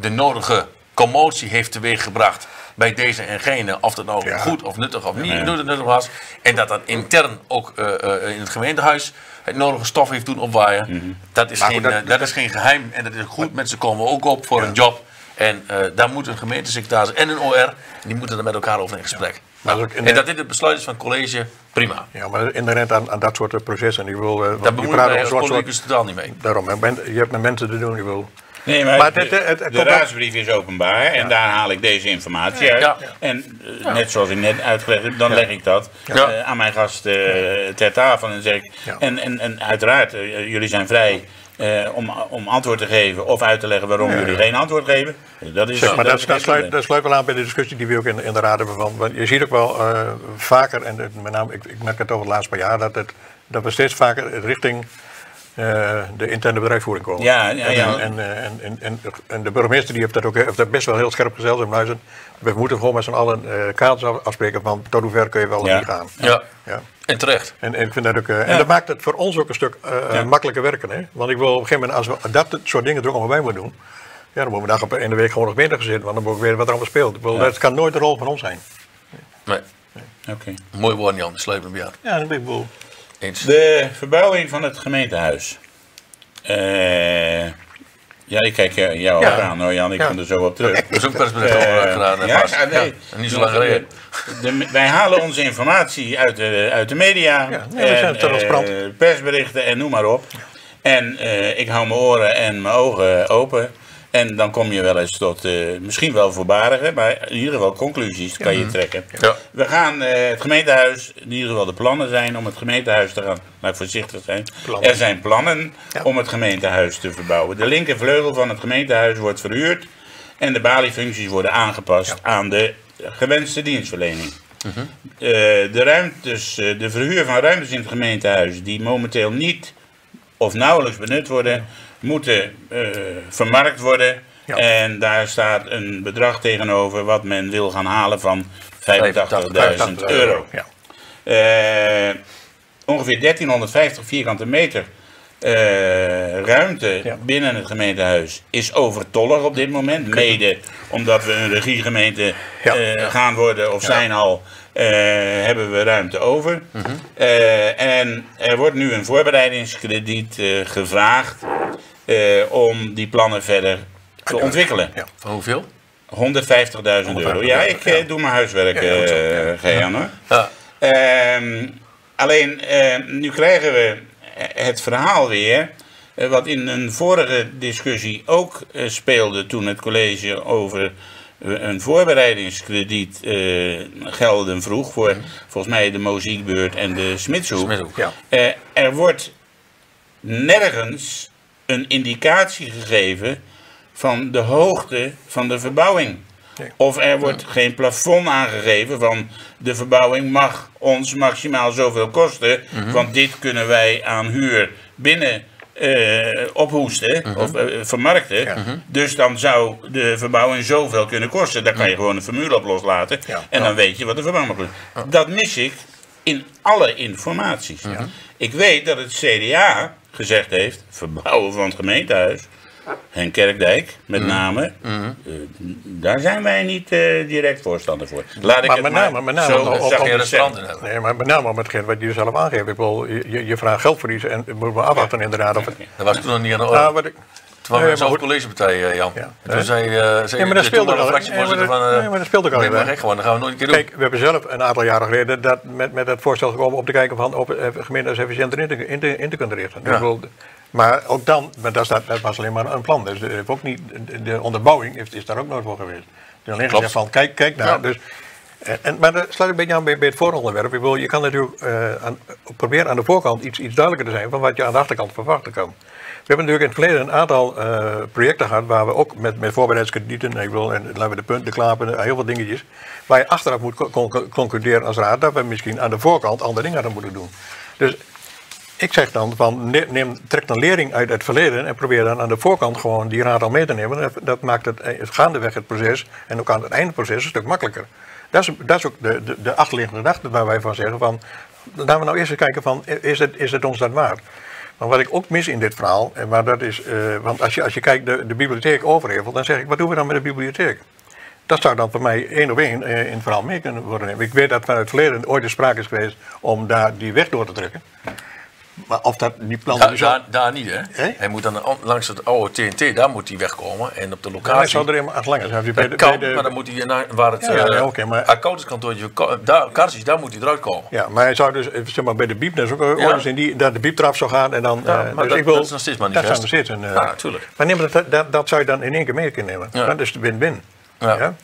de nodige commotie heeft teweeggebracht bij deze en gene, of dat nou Ja. goed of nuttig of niet nuttig was. En dat dat intern ook eh, eh, in het gemeentehuis het nodige stof heeft doen opwaaien. Dat, is Maar geen, dat- eh, dat is geen geheim en dat is goed. Mensen komen ook op voor een job. En eh, daar moet een gemeentesecretaris en een OR, die moeten er met elkaar over in gesprek. Maar dat en dat dit het besluit is van het college, prima. Ja, maar inderdaad aan, aan dat soort eh, processen. Ik wil, eh, want Daar je bemoeien praat wij als een soort- politicus totaal niet mee. Daarom, je hebt met mensen te doen. Ik wil. Nee, maar, Maar de, het- het- het- de raadsbrief is openbaar en daar haal ik deze informatie uit. Ja. En eh, net zoals ik net uitgelegd heb, dan leg ik dat Ja. eh, aan mijn gast eh, ter tafel. En, zeg ik, Ja. en, en, en uiteraard, eh, jullie zijn vrij eh, om, om antwoord te geven of uit te leggen waarom jullie geen antwoord geven. Dat is, Zeg maar, dat, dat, sluit, dat sluit wel aan bij de discussie die we ook in, in de raad hebben. Van, want je ziet ook wel eh, vaker, en het- met name, ik, ik merk het over de laatste paar jaar, dat, het, dat we steeds vaker richting de interne bedrijfsvoering komen. Ja, ja, ja. En, en, eh, en, en, en, en de burgemeester die heeft dat ook heeft dat best wel heel scherp luister, we moeten gewoon met z'n allen eh kaders af- afspreken van tot hoe ver kun je wel Ja. niet gaan. Ja, Ja. en terecht. En, en ik vind dat ook, eh, en dat maakt het voor ons ook een stuk eh, Ja. makkelijker werken. Hè? Want ik wil op een gegeven moment, als we dat soort dingen er ook bij moeten doen, ja, dan moeten we dag op in de week gewoon nog minder zitten, want dan moet ik weten wat er allemaal speelt. Ik wil, Dat kan nooit de rol van ons zijn. Nee, Oké. mooi woord Jan, slepen ja. Ja, dat ben ik wel. Eens. De verbouwing van het gemeentehuis. Eh, ja, ik kijk jou jou Ja. ook aan hoor Jan, ik Ja. kom er zo op terug. Dat is ook persbericht over gedaan. ja, nee. En niet zo lang geleden. De- de- wij halen onze informatie uit de, uit de media. Ja, nee, we zijn transparant. eh, persberichten en noem maar op. En eh, ik hou mijn oren en mijn ogen open. En dan kom je wel eens tot eh, misschien wel voorbarigen, maar in ieder geval conclusies kan je trekken. Ja. We gaan eh, het gemeentehuis, in ieder geval de plannen zijn om het gemeentehuis te gaan, laat ik voorzichtig zijn. Plannen. Er zijn plannen Ja. om het gemeentehuis te verbouwen. De linkervleugel van het gemeentehuis wordt verhuurd en de baliefuncties worden aangepast aan de gewenste dienstverlening. Mhm. Eh, de, ruimtes, de verhuur van ruimtes in het gemeentehuis die momenteel niet of nauwelijks benut worden, moeten eh, vermarkt worden. Ja. En daar staat een bedrag tegenover wat men wil gaan halen van 85.000 euro. Ja. Eh, ongeveer 1350 vierkante meter eh, ruimte Ja. binnen het gemeentehuis is overtollig op dit moment. Mede omdat we een regiegemeente gaan worden of zijn al, hebben we ruimte over. Mhm. En er wordt nu een voorbereidingskrediet gevraagd om die plannen verder te ontwikkelen. Ja. Van hoeveel? 150.000 euro. Ja, ik eh, doe mijn huiswerk, Ja, eh hoor. Ja. Ehm, alleen, eh, nu krijgen we het verhaal weer, eh, wat in een vorige discussie ook eh, speelde toen het college over eh, een voorbereidingskrediet eh, gelden vroeg voor volgens mij de Moziekbeurt en de Smitshoek. Smitshoek. Ja. Eh, er wordt nergens een indicatie gegeven van de hoogte van de verbouwing. Nee. Of er wordt geen plafond aangegeven van de verbouwing mag ons maximaal zoveel kosten, want dit kunnen wij aan huur binnen eh, ophoesten of eh, vermarkten. Dus dan zou de verbouwing zoveel kunnen kosten. Daar kan je gewoon een formule op loslaten Ja. en dan weet je wat de verbouwing kosten. Dat mis ik in alle informaties. Ik weet dat het CDA gezegd heeft, verbouwen van het gemeentehuis, en Kerkdijk met name, eh, daar zijn wij niet eh, direct voorstander voor. Laat ik Maar het met maar name- met name zo op- op-. Nee, maar met name om hetgeen wat je zelf aangeeft. Ik bedoel, je, vraagt geld voor iets en we moeten afwachten inderdaad. Of het, Dat was toen nog niet aan de orde. nou, wat ik, Nee, waren we maar zelf collegepartij, eh, Jan. Ja. En toen zei, eh zei Ja, maar dat de speelde al. fractievoorzitter Nee, maar van... dat- nee, maar dat speelde ook al. Ben maar gewoon, dat gaan we nooit een keer doen. Kijk, we hebben zelf een aantal jaren geleden dat met, met het voorstel gekomen om te kijken van op het gemeentehuis efficiënter in te, in te, in te kunnen richten. Ja. Maar ook dan, maar dat, dat was alleen maar een plan. Dus heeft ook niet, de- de onderbouwing heeft, is daar ook nooit voor geweest. Dus alleen gezegd van kijk, kijk naar. Ja. Dus, en, maar dat sluit een beetje aan bij, bij het vooronderwerp. Ik je kan natuurlijk aan, proberen aan de voorkant iets, iets duidelijker te zijn van wat je aan de achterkant verwachten kan. We hebben natuurlijk in het verleden een aantal eh, projecten gehad waar we ook met, met voorbereidskredieten, ik wil, en laten we de punten klapen, heel veel dingetjes, waar je achteraf moet con- con- concluderen als raad dat we misschien aan de voorkant andere dingen hadden moeten doen. Dus ik zeg dan van ne- neem, trek dan lering uit het verleden en probeer dan aan de voorkant gewoon die raad al mee te nemen. Dat, maakt het, eh, het gaandeweg het proces en ook aan het einde proces een stuk makkelijker. Dat is, dat is ook de, de, de achterliggende gedachte waar wij van zeggen van laten we nou eerst eens kijken van is het, is het ons dat waard? Maar wat ik ook mis in dit verhaal, maar dat is, eh, want als je, als je kijkt de, de bibliotheek overhevelt, dan zeg ik wat doen we dan met de bibliotheek? Dat zou dan voor mij één op één eh, in het verhaal mee kunnen worden. Ik weet dat vanuit het verleden ooit de sprake is geweest om daar die weg door te trekken. Maar of dat die plannen... Zo- daar, daar niet, hè? Hij moet dan langs het oude TNT, daar moet hij wegkomen. En op de Ja, hij locatie. zou er helemaal aan langer zijn. Bij dat de- kan, bij de- maar dan moet hij naar waar het Ja, ja, eh, oké, maar- accountantskantoortje, daar, Karsies, daar moet hij eruit komen. Ja, maar hij zou dus eh, zeg maar, bij de biep, dat is ook Ja. eens in die, dat de biep eraf zou gaan en dan... Ja, eh, maar dus dat- ik wil, dat is nog steeds Dat manifest. zou nog steeds een... eh, Ja, natuurlijk. Maar neem dat, dat, dat zou je dan in één keer mee kunnen nemen. Ja. Dat is de win-win. Ja. Ja.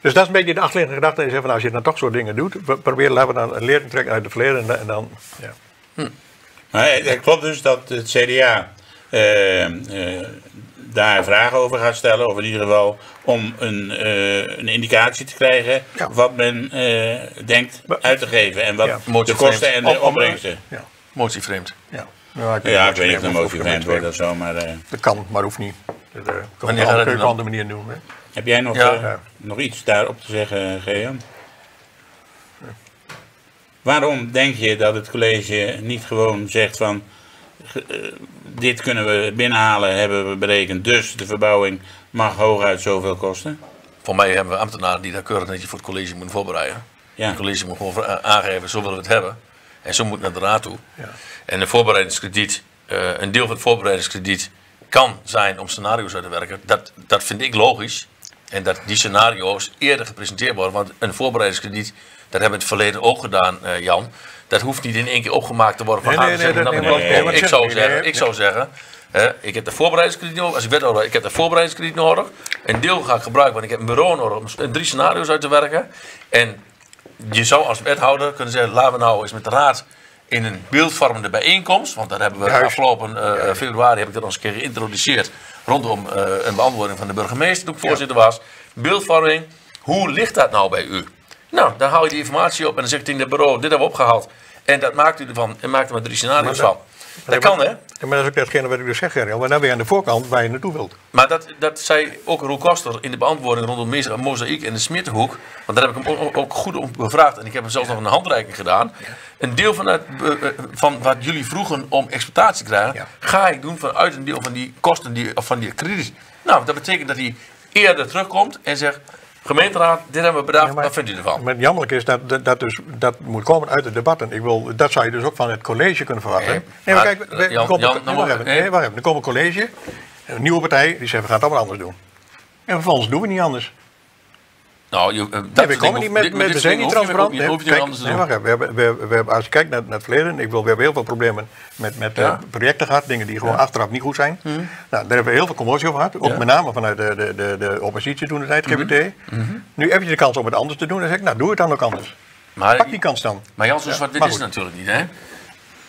Dus dat is een beetje de achterliggende gedachte. Zegt van, als je dan toch soort dingen doet, probeer, laten we dan een lering trekken uit het verleden en, dan-. Ja. Maar het het klopt dus dat het CDA eh, eh, daar vragen over gaat stellen, of in ieder geval om een, eh, een indicatie te krijgen Ja. wat men eh, denkt Maar- uit te geven en wat Ja. de kosten en de opbrengsten. Ja. Motie vreemd. Ja. Ja, ik, Ja, ik weet niet of het een of motie ik verwend wordt of zo, maar eh, Dat kan, maar hoeft niet. Dat uh, kan Wanneer op een het op dan? andere manier doen. Hè. heb jij nog, Ja. eh, nog iets daarop te zeggen, Gean? Waarom denk je dat het college niet gewoon zegt van eh, dit kunnen we binnenhalen, hebben we berekend, dus de verbouwing mag hooguit zoveel kosten? Voor mij hebben we ambtenaren die daar keurig netjes voor het college moeten voorbereiden. Ja. Het college moet gewoon eh, aangeven, zo willen we het hebben. En zo moet het naar de raad toe. Ja. En een voorbereidingskrediet, eh, een deel van het voorbereidingskrediet kan zijn om scenario's uit te werken. Dat, dat vind ik logisch. En dat die scenario's eerder gepresenteerd worden. Want een voorbereidingskrediet, dat hebben we in het verleden ook gedaan, eh, Jan. Dat hoeft niet in één keer opgemaakt te worden. Van, Nee, ik zou zeg- zeggen, ik zou zeggen ik heb de voorbereidingskrediet nodig. Als ik wethouder, ik heb de voorbereidingskrediet nodig. Een deel ga ik gebruiken, want ik heb een bureau nodig om drie scenario's uit te werken. En je zou als wethouder kunnen zeggen, laten we nou eens met de raad in een beeldvormende bijeenkomst, want daar hebben we Juist. afgelopen eh, februari heb ik dat eens een keer geïntroduceerd rondom eh, een beantwoording van de burgemeester toen ik voorzitter was. Beeldvorming, hoe ligt dat nou bij u? Nou, dan haal je die informatie op en dan zegt hij in het bureau, dit hebben we opgehaald. En dat maakt u ervan en maakt er maar drie scenario's van. Dat kan hè? Ja, maar dat is ook datgene wat ik dus zeg, Gerry. Maar dan ben je aan de voorkant waar je naartoe wilt. Maar dat, dat zei ook Roel Koster in de beantwoording rondom Meza- Mozaïek en de Smittenhoek. Want daar heb ik hem ook, goed om gevraagd. En ik heb hem zelfs nog een handreiking gedaan. Een deel van, het, eh, eh, van wat jullie vroegen om exploitatie te krijgen, Ja. ga ik doen vanuit een deel van die kosten die, of van die krediet. Nou, dat betekent dat hij eerder terugkomt en zegt: gemeenteraad, dit hebben we bedacht, Ja, maar- wat vindt u ervan? Maar het jammerlijk is dat, dat, dat, dus, dat moet komen uit de debatten. Ik wil, dat zou je dus ook van het college kunnen verwachten. Nee, Nee, maar maar, kijk, we- Jan- er komt, Jan, nee, wacht maar- even, nee. nee, wacht even. Er komt een college, een nieuwe partij, die zegt we gaan het allemaal anders doen. En vervolgens doen we niet anders. Nou, je, eh, dat Nee, we komen niet met, met we zijn niet transparant. Nee, kijk, wacht. We hebben, we, hebben- we hebben, als je kijkt naar, naar het verleden, ik wil, we hebben heel veel problemen met, met eh, projecten gehad, dingen die gewoon achteraf niet goed zijn. Nou, daar hebben we heel veel commotie over gehad, ook Ja. met name vanuit de, de, de, de oppositie toen de tijd, GBT. Nu heb je de kans om het anders te doen, dan zeg ik, nou doe het dan ook anders. Maar, Pak die kans dan. maar Jan, zo zwart-wit is het natuurlijk niet, hè?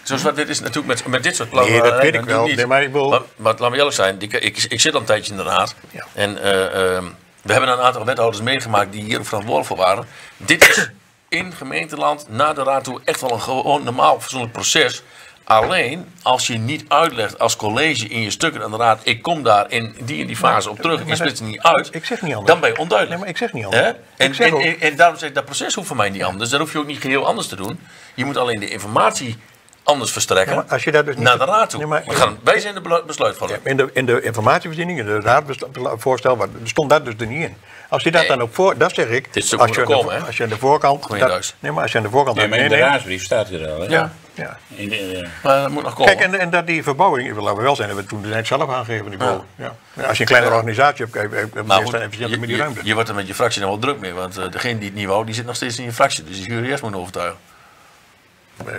Zo zwart-wit is natuurlijk met, met dit soort Nee, dat weet ik wel. niet. Nee, maar ik wil- Maar, maar laat me eerlijk zijn, ik, ik, ik zit al een tijdje in de raad. En eh, ehm, we hebben een aantal wethouders meegemaakt die hier verantwoordelijk voor waren. Dit is in gemeenteland naar de raad toe echt wel een gewoon normaal fatsoenlijk proces. Alleen als je niet uitlegt als college in je stukken aan de raad, ik kom daar in die en die fase op terug, maar splitst het niet uit, ik zeg niet anders. dan ben je onduidelijk. Nee, maar ik zeg niet anders. En, Ik zeg en, en, en daarom zeg ik, dat proces hoeft voor mij niet anders. Dat hoef je ook niet geheel anders te doen. Je moet alleen de informatie anders verstrekken Ja, als je dat dus niet- naar de raad toe. Nee, maar- We gaan, wij zijn de besluitvormer. In de, in de informatievoorziening, in de raadvoorstel, stond dat dus er niet in. Als je dat Nee. dan op voor, dat zeg ik. Dit is ook als, je moet aan de, komen, hè? als je aan de voorkant. Dat- nee, maar als je aan de voorkant Nee, dat maar in de raadsbrief staat hij er al. Hè? Ja. Ja. In de, eh, Maar dat moet nog komen. Kijk, en, en dat die verbouwing, ik wil laten we wel zijn, hebben we toen de tijd zelf aangegeven. Ik bedoel, ja. Ja, Als je een kleinere organisatie hebt, heb je- maar meestal goed, efficiënter je, met die je, ruimte. je wordt er met je fractie nog wel druk mee. Want eh, degene die het niet wou, die zit nog steeds in je fractie. Dus die jullie eerst moeten overtuigen.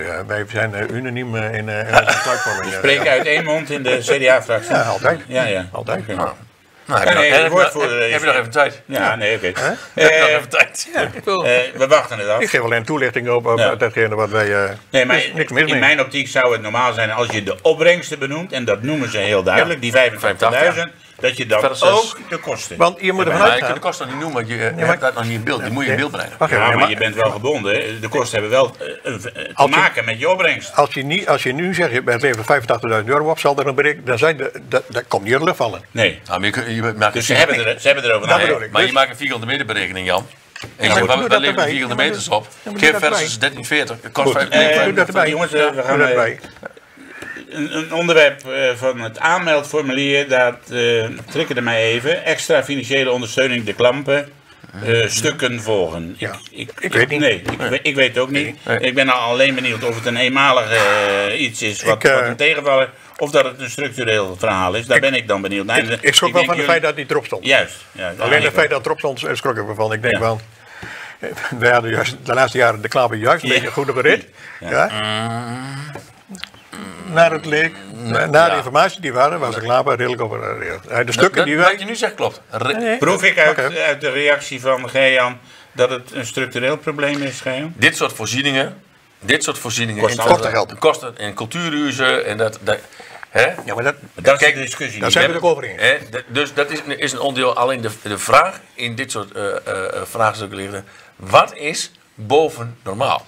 Ja, wij zijn eh, unaniem eh, in, eh in onze besluitvorming. eh. Spreek uit één mond in de CDA-fractie. Ja, altijd. Ja, ja. Altijd. Nou, nou, heb, je nee, nog, de heb, je nog even tijd? Ja, nee, oké. Heb je nog Eh, even tijd? eh, we wachten het af. Ik geef alleen toelichting op, op Ja. datgene wat wij... eh, Nee, maar niks, in mee. mijn optiek zou het normaal zijn als je de opbrengsten benoemt, en dat noemen ze heel duidelijk, die 55.000, dat je dan zes. ook de kosten. Want je moet ervan Maar je kunt uitgaan... de kosten nog niet noemen, want je maar- hebt dat nog niet in beeld. Die moet je in beeld brengen. Even, ja, nee, maar je bent wel gebonden. De kosten hebben wel eh, eh, te je- maken met je opbrengst. Als je, niet, als je nu zegt, je levert 85.000 euro op, zal er een bereik, dan zijn de, dat, dat komt niet uit de lucht vallen. Nee. Nou, maar je, je maakt Dus een ze hebben, er, ze hebben erover Dat. Maar Dus- je maakt een vierkante meter berekening, Jan. En je maar waar leveren vierkante Ja, maar meters op? ja, maar Keer versus 1340. Het kost Goed, 15 eh, doe dat erbij. jongens, eh, Ja, we gaan, eh, erbij. Een, een onderwerp eh, van het aanmeldformulier, dat eh triggerde mij even. Extra financiële ondersteuning de klampen. eh, stukken volgen. Ja. ik, Ik weet niet. Nee, ik, weet- ik weet het ook niet. Nee. Ik ben al alleen benieuwd of het een eenmalig eh, iets is wat, Ik, wat een tegenvaller. Of dat het een structureel verhaal is. Daar ben ik dan benieuwd naar. Ik, ik schrok wel van het feit dat hij erop stond. Juist. Alleen het feit dat het erop stond, schrok ik ervan. Ik denk Ja. van, wij hadden juist de laatste jaren de klaver juist een Ja. beetje goed op de rit. Ja. Naar het leek, na, na de informatie die we hadden, was de klaver redelijk op de rit. Eh, De stukken Dat- die Wat je wij... nu zegt klopt. Re- Nee, Proef ik uit, de reactie van Gejan dat het een structureel probleem is, Gejan? Dit soort voorzieningen, dit soort voorzieningen Kost in- kosten geld. kosten en cultuurhuizen en dat, dat hè? Ja, maar dat, Dat is Kijk, de discussie. daar zijn we het ook over d- dus dat is, is een onderdeel. Alleen de, de vraag in dit soort eh, eh, eh, vraagstukken ligt er, wat is boven normaal?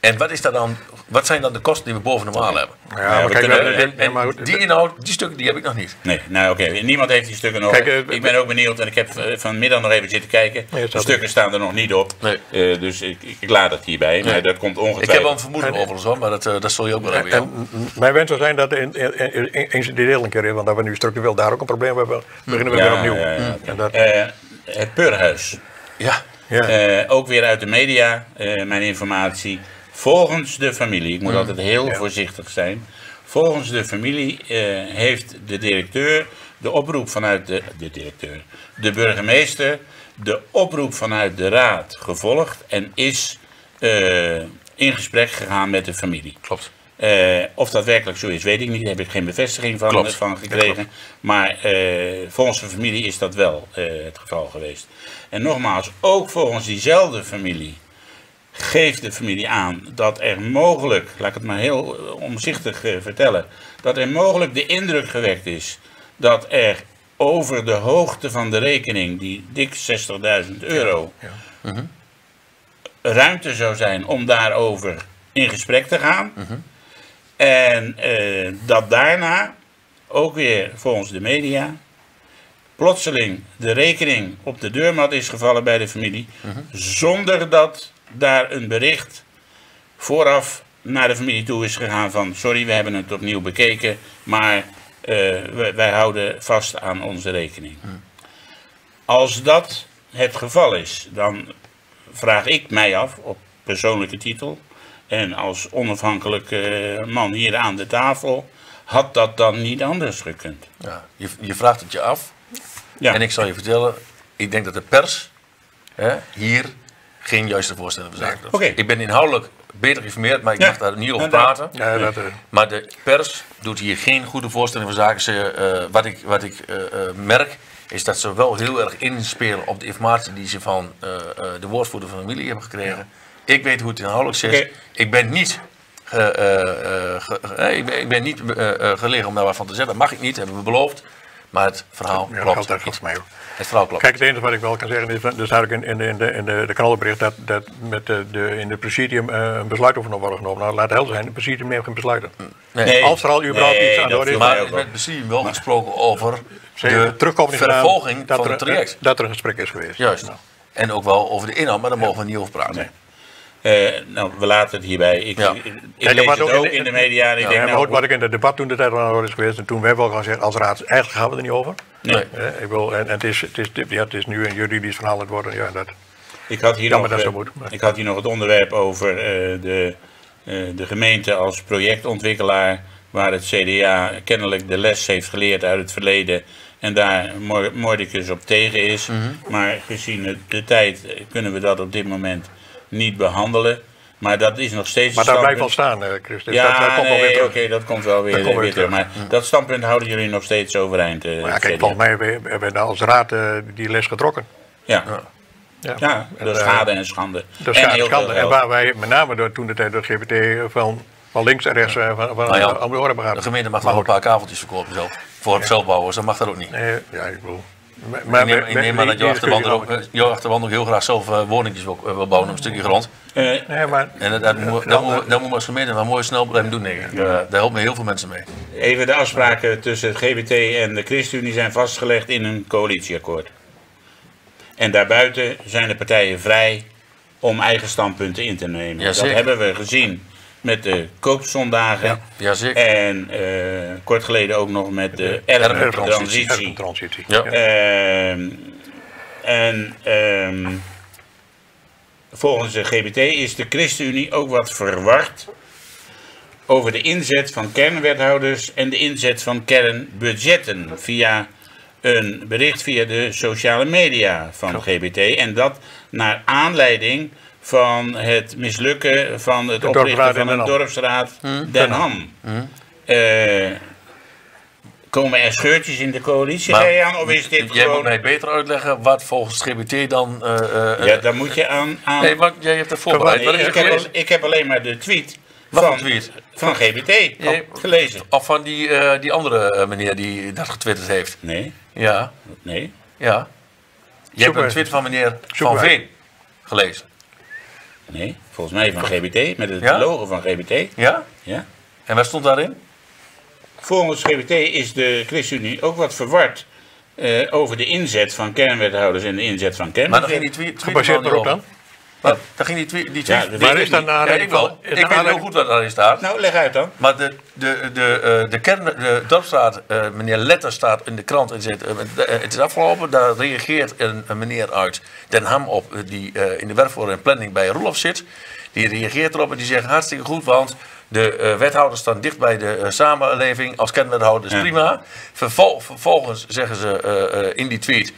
En wat, is dat dan, wat zijn dan de kosten die we boven normaal hebben? Ja, maar kijk, die inhoud, die stukken, die heb ik nog niet. Nee, nou oké. Niemand heeft die stukken nog. Kijk, eh, ik ben ook benieuwd en ik heb eh, vanmiddag nog even zitten kijken. De stukken staan er nog niet op. Nee. Eh, dus ik, ik, ik laat het hierbij. Maar dat komt Ik heb wel ongetwijfeld. een vermoeden overigens hoor, maar dat, dat zul je ook wel hebben. En mijn wens zou zijn dat in, in, in, in- eens in die deel een keer, want dat we nu structureel daar ook een probleem hebben, beginnen we Ja, weer opnieuw. ja, ja, En dat, het Purhuis. ja. ja. Eh, ook weer uit de media, eh, mijn informatie. Volgens de familie, ik moet altijd heel Ja. voorzichtig zijn. Volgens de familie eh, heeft de directeur de oproep vanuit de, de directeur, de burgemeester, de oproep vanuit de raad gevolgd en is eh, in gesprek gegaan met de familie. Klopt. Eh, of dat werkelijk zo is, weet ik niet. Daar heb ik geen bevestiging van, Klopt. van gekregen. Maar volgens de familie is dat wel het geval geweest. En nogmaals, ook volgens diezelfde familie geeft de familie aan dat er mogelijk, laat ik het maar heel eh, omzichtig eh, vertellen, dat er mogelijk de indruk gewekt is dat er over de hoogte van de rekening, die dik 60.000 euro, ruimte zou zijn om daarover in gesprek te gaan. En eh, dat daarna, ook weer volgens de media, plotseling de rekening op de deurmat is gevallen bij de familie, zonder dat daar een bericht vooraf naar de familie toe is gegaan van sorry, we hebben het opnieuw bekeken, maar eh, wij, wij houden vast aan onze rekening. Als dat het geval is, dan vraag ik mij af op persoonlijke titel en als onafhankelijk eh, man hier aan de tafel, had dat dan niet anders gekund? Ja. Je, je vraagt het je af. Ja. En ik zal je vertellen, ik denk dat de pers hè, hier geen juiste voorstelling van zaken. Ik ben inhoudelijk beter geïnformeerd, maar ik Ja. mag daar niet over praten. ja, dat, Maar de pers doet hier geen goede voorstelling van zaken. Ze, eh, wat ik, wat ik eh, eh, merk, is dat ze wel heel erg inspelen op de informatie die ze van de woordvoerder van de familie hebben gekregen. Ik weet hoe het inhoudelijk zit. Ik ben niet, ik ben, ik ben niet gelegen om daar wat van te zeggen. Dat mag ik niet, hebben we beloofd. Maar het verhaal ja, dat klopt. geldt volgens mij ook. Het klopt. Kijk, het enige wat ik wel kan zeggen is, er staat ook in, in, de- in, de, in de, de knallenbericht dat, dat met de, de, in het presidium eh, een besluit over nog wordt genomen. Nou, laat helder zijn, het presidium heeft geen besluiten. Nee. Nee. Als er al überhaupt Nee, iets aan de orde is, Maar er op. werd misschien wel gesproken over de vervolging dat van er, het traject. dat er een gesprek is geweest. Juist. Nou, En ook wel over de inhoud, maar daar mogen we niet over praten. Nee. Eh, nou, we laten het hierbij. Ik, Ja. ik, ik Kijk, lees het ook in de- in de media. En ik Ja, denk, nou, wat ik in het debat toen de tijd al is geweest, en toen wij wel gaan zeggen als raad, eigenlijk gaan we er niet over. Nee. Eh, ik wil, en, en het, is, het, is, ja, het is nu een juridisch verhaal worden. Ja, dat, Ik had hier, nog, dat zo moet, maar- ik had hier nog het onderwerp over eh, de, de gemeente als projectontwikkelaar. Waar het CDA kennelijk de les heeft geleerd uit het verleden. En daar mor- mordicus op tegen is. Mhm. Maar gezien de, tijd kunnen we dat op dit moment niet behandelen. Maar dat is nog steeds maar daar blijft wel staan, eh, Chris. Dus Ja, dat, dat komt wel weer nee, terug. oké, dat komt wel weer, Dat komt weer weer terug. terug. Maar dat standpunt houden jullie nog steeds overeind. eh, Maar ja, kijk, volgens mij hebben we, als raad eh, die les getrokken. Ja, Ja, ja En, door eh, schade en schande. door En schade, heel veel schande. En waar wij met name door, toen de tijd door GPT van, van links en rechts eh, van, van Nou ja, de oren De gemeente mag wel een paar kaveltjes verkopen zelf. Voor het dus dat mag dat ook niet. Nee, ja, ik bedoel. Maar, Ik neem, ik neem aan dat jouw achterban, er ook, eh, jouw achterban ook heel graag zelf eh, woningjes wil, eh, wil bouwen op een stukje grond. Eh, Nee, maar En dat, dat, moet, dat, moet, dat moet we als gemeente wel mooi snel blijven doen, ik. Eh, daar helpen heel veel mensen mee. Even de afspraken tussen het GBT en de ChristenUnie zijn vastgelegd in een coalitieakkoord. En daarbuiten zijn de partijen vrij om eigen standpunten in te nemen. dat Jazeker. hebben we gezien met de koopzondagen. Jazeker. En eh, kort geleden ook nog met de erfentransitie. erfentransitie. transitie. Ja. Ehm, en ehm, volgens de GBT is de ChristenUnie ook wat verward over de inzet van kernwethouders en de inzet van kernbudgetten via een bericht via de sociale media van GBT. En dat naar aanleiding van het mislukken van het oprichten van Den Ham. dorpsraad Den Ham. Eh, komen er scheurtjes in de coalitie, Maar Gejan, of is dit Jij moet gewoon... mij beter uitleggen wat volgens GBT dan... eh, eh, Ja, dan moet je aan... aan... Nee, wat, jij hebt het voorbereid. Nee, Wat is ik, heb, al- ik heb alleen maar de tweet Wat van, voor tweet? van GBT Nee. gelezen. Of van die, eh, die andere meneer die dat getwitterd heeft. Nee, Ja, nee. ja. Je hebt een tweet van meneer Zoek Van. Veen gelezen. Nee, volgens mij van GBT, met het Ja? logo van GBT. Ja? Ja. En wat stond daarin? Volgens GBT is de ChristenUnie ook wat verward eh, over de inzet van kernwethouders en de inzet van Maar dan ging die kernwethouders. tweet, tweet Gebaseerd niet dan? Maar dan ging die. Die Ja, weet is niet. naar ik wel. Ik weet heel goed wat daarin staat. Nou, leg uit dan. Maar de, de, de, eh, de kern, de dorpsraad, eh, meneer Letter staat in de krant en zegt, eh, het is afgelopen, daar reageert een, een meneer uit Den Ham op, die in de werkvoering en planning bij Roelof zit. Die reageert erop en die zegt hartstikke goed, want de wethouders staan dicht bij de samenleving als kernwethouder, is Ja. prima. Vervol- vervolgens zeggen ze in die tweet,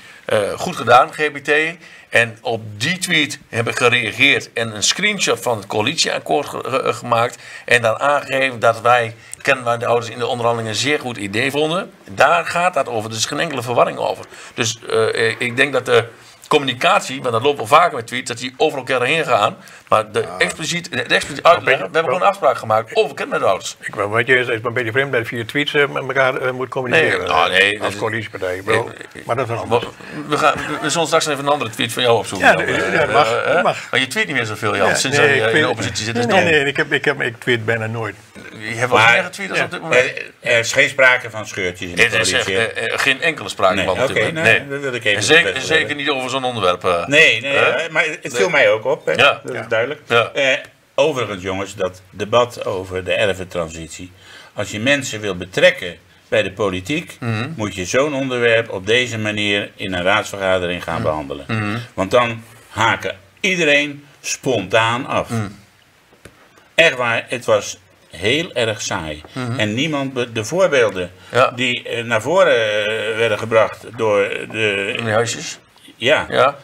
goed gedaan GBT. En op die tweet heb ik gereageerd en een screenshot van het coalitieakkoord ge- gemaakt. En dan aangegeven dat wij kernwaardehouders in de onderhandelingen een zeer goed idee vonden. Daar gaat dat over. Er is geen enkele verwarring over. Dus eh, ik denk dat de communicatie, want dat loopt wel vaker met tweets, dat die over elkaar heen gaan. Maar de expliciet, de expliciet uitleggen, we hebben gewoon een afspraak gemaakt over kernwaardehouders. Ik wel, weet je, het is een beetje vreemd dat je via tweets eh, met elkaar eh, moet communiceren. Nee, nou, nee, als dat- coalitiepartij. Maar dat is. We, we, gaan, we, we zullen straks even een andere tweet van jou opzoeken. Ja, Dan, nee, eh, ja, dat mag, eh, eh, mag. Maar je tweet niet meer zoveel, Jan, Ja, sinds nee, je in de oppositie zit. Nee, nee, nee, nee, ik, heb, ik, heb, ik tweet bijna nooit. Je hebt wel getweet als ja. op dit moment. Er, is geen sprake van scheurtjes in de Er is echt, coalitie. eh, eh, geen enkele sprake Nee, van natuurlijk. nee, nee. dat wil ik even En zeker, niet over zo'n onderwerp. eh. Nee, nee, eh, maar het viel mij ook op. Hè? Ja. Duidelijk. Ja. Eh, overigens, jongens, dat debat over de erfentransitie. Als je mensen wil betrekken bij de politiek, Mhm. moet je zo'n onderwerp op deze manier in een raadsvergadering Mhm. gaan behandelen. Want dan haken iedereen spontaan af. Mhm. Echt waar, het was heel erg saai. En niemand, de voorbeelden Mhm. Ja. die eh, naar voren eh, werden gebracht door de huisjes. Ja, Ja.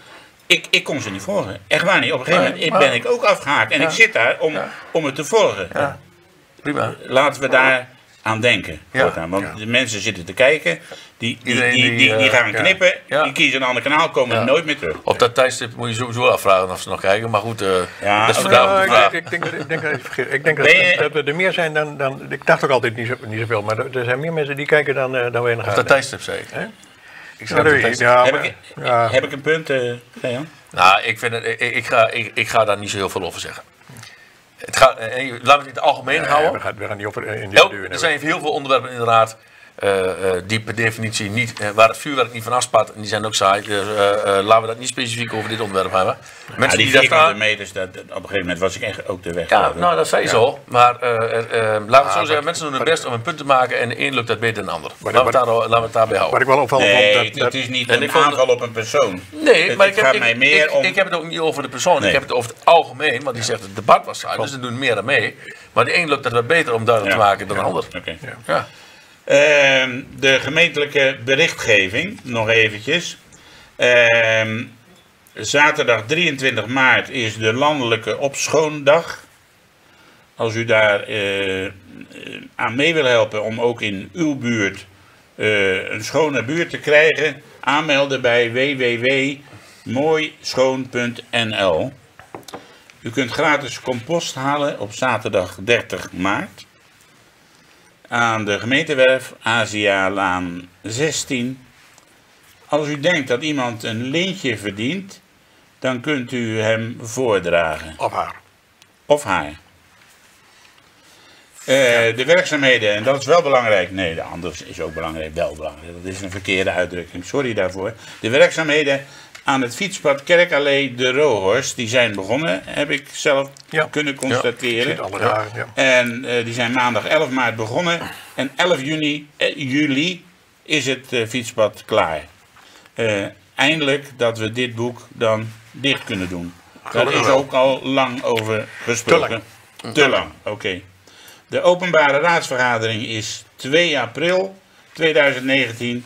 Ik, ik kon ze niet volgen. Echt waar niet. Op een gegeven moment maar- ben ik ook afgehaakt. En ik zit daar om, om het te volgen. Ja. Prima. Laten we daar aan denken. Ja. voortaan. Want de mensen zitten te kijken. Die, die, die, die, die, die eh, gaan knippen. Ja. Die kiezen een ander kanaal. Komen Ja. nooit meer terug. Op dat tijdstip moet je sowieso afvragen of ze nog kijken. Maar goed, eh, Ja, dat is vandaag de ik, vraag. ik, ik denk, dat- ik denk dat ik vergeet. Ik denk dat, je- dat we er meer zijn dan, dan. Ik dacht ook altijd niet, zo, niet zoveel, maar er er zijn meer mensen die kijken dan, eh, dan wij nog Op dat tijdstip zeker. Ik Ja, heb, ik, ja. heb ik een punt, eh Leon? Nou, ik, vind het, ik, ik, ga, ik, ik ga daar niet zo heel veel over zeggen. Het gaat, eh, laten we het in het algemeen Ja, houden. we, gaan, we gaan niet over eh, in Elk- die duur er zijn heel veel onderwerpen inderdaad die per definitie niet, eh, waar het vuurwerk niet van afspat. En die zijn ook saai. Dus eh, eh, laten we dat niet specifiek over dit onderwerp hebben. Ja, Mensen die die daar 400 staan. meters, dat, dat- op een gegeven moment was ik echt ook de weg. Ja, nou dat zei je zo. Maar eh, eh, laten we het zo zeggen, mensen doen hun best om een punt te maken en de een lukt dat beter dan de ander. Laten we het, daar, laten we het daarbij Wat houden. ik wel opvallend Nee, het, dat, het dat, is niet En een aanval op een persoon. Nee, Het- maar ik heb, ik, mij meer ik, om- ik heb het ook niet over de persoon. Nee. Ik heb het over het algemeen, want die zegt het debat was saai. Dus ze doen meer aan mee. Maar de een lukt het wat beter om duidelijk Ja. te maken dan de ander. Oké. Ja. Ehm, de gemeentelijke berichtgeving, nog eventjes. Ehm, zaterdag 23 maart is de landelijke opschoondag. Als u daar eh, eh, aan mee wil helpen om ook in uw buurt eh, een schone buurt te krijgen, aanmelden bij www.mooischoon.nl. U kunt gratis compost halen op zaterdag 30 maart aan de gemeentewerf Azialaan 16. Als u denkt dat iemand een lintje verdient, dan kunt u hem voordragen. of haar. Of haar. Eh, De werkzaamheden, en dat is wel belangrijk. Nee, de andere is ook belangrijk. Wel belangrijk. Dat is een verkeerde uitdrukking. Sorry daarvoor. De werkzaamheden aan het fietspad Kerkallee de Rohorst, die zijn begonnen, heb ik zelf Ja. kunnen constateren. zit alle dagen, ja. En eh, die zijn maandag 11 maart begonnen. En 11 juni, eh, juli is het eh, fietspad klaar. Eh, eindelijk dat we dit boek dan dicht kunnen doen. Daar is ook al lang over gesproken. Te lang, oké. De openbare raadsvergadering is 2 april 2019.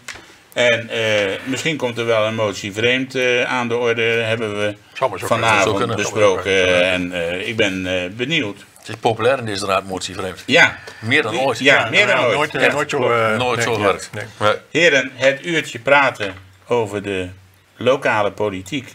En eh, misschien komt er wel een motie vreemd eh, aan de orde. Hebben we vanavond kunnen. besproken. En eh, ik ben benieuwd. Het is populair in deze raad, motie vreemd. Ja, Meer dan ooit. Ja, meer dan ooit. Nooit, nooit zo, Nooit zo. Heren, het uurtje praten over de lokale politiek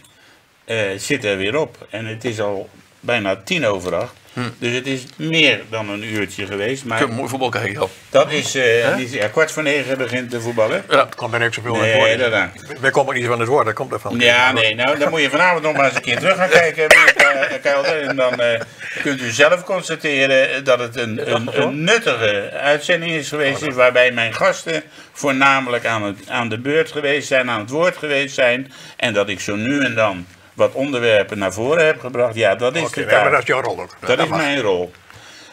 zit er weer op. En het is al bijna tien over acht. Dus het is meer dan een uurtje geweest. Je Maar kunt mooi voetbal kijken, dat is, eh, niet- ja, kwart voor negen begint de voetballen. Ja. Komt er niks zoveel aan Nee, het woord. inderdaad. Wij komen ook niet van het woord, dat komt ervan. Ja, nee, nou dan moet je vanavond nog maar eens een keer terug gaan kijken, meneer Ke- Kelder. En dan eh, kunt u zelf constateren dat het een, een, een nuttige uitzending is geweest. is Waarbij mijn gasten voornamelijk aan, het, aan de beurt geweest zijn, aan het woord geweest zijn. En dat ik zo nu en dan wat onderwerpen naar voren heb gebracht. Ja, dat is Oké, de ja, maar taak. dat is jouw rol ook. Dat is mag. mijn rol.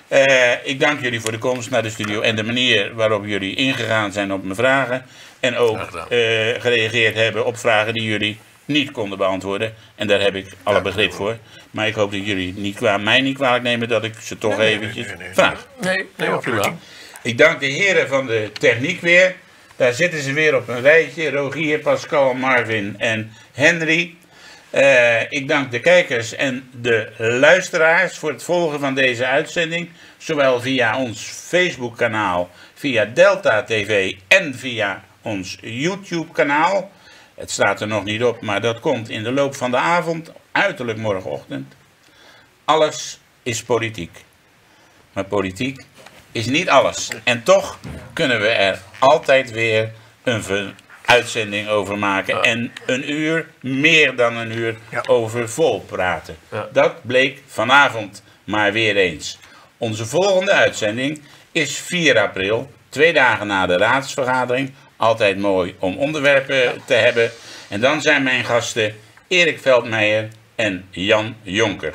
Eh, ik dank jullie voor de komst naar de studio en de manier waarop jullie ingegaan zijn op mijn vragen. En ook eh, gereageerd hebben op vragen die jullie niet konden beantwoorden. En daar heb ik alle begrip voor. Maar ik hoop dat jullie niet kwa mij niet kwalijk nemen dat ik ze toch nee, eventjes nee, nee. vraag. Nee, nee. Ik dank de heren van de techniek weer. Daar zitten ze weer op een rijtje. Rogier, Pascal, Marvin en Henry. Eh, ik dank de kijkers en de luisteraars voor het volgen van deze uitzending. Zowel via ons Facebook-kanaal, via Delta TV en via ons YouTube-kanaal. Het staat er nog niet op, maar dat komt in de loop van de avond, uiterlijk morgenochtend. Alles is politiek. Maar politiek is niet alles. En toch kunnen we er altijd weer een uitzending over maken. En een uur, meer dan een uur, Ja. over vol praten. Ja. Dat bleek vanavond maar weer eens. Onze volgende uitzending is 4 april, twee dagen na de raadsvergadering. Altijd mooi om onderwerpen te hebben. En dan zijn mijn gasten Erik Veldmeijer en Jan Jonker.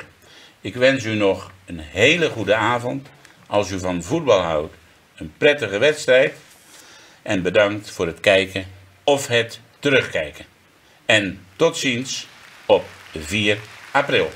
Ik wens u nog een hele goede avond. Als u van voetbal houdt, een prettige wedstrijd. En bedankt voor het kijken of het terugkijken. En tot ziens op 4 april.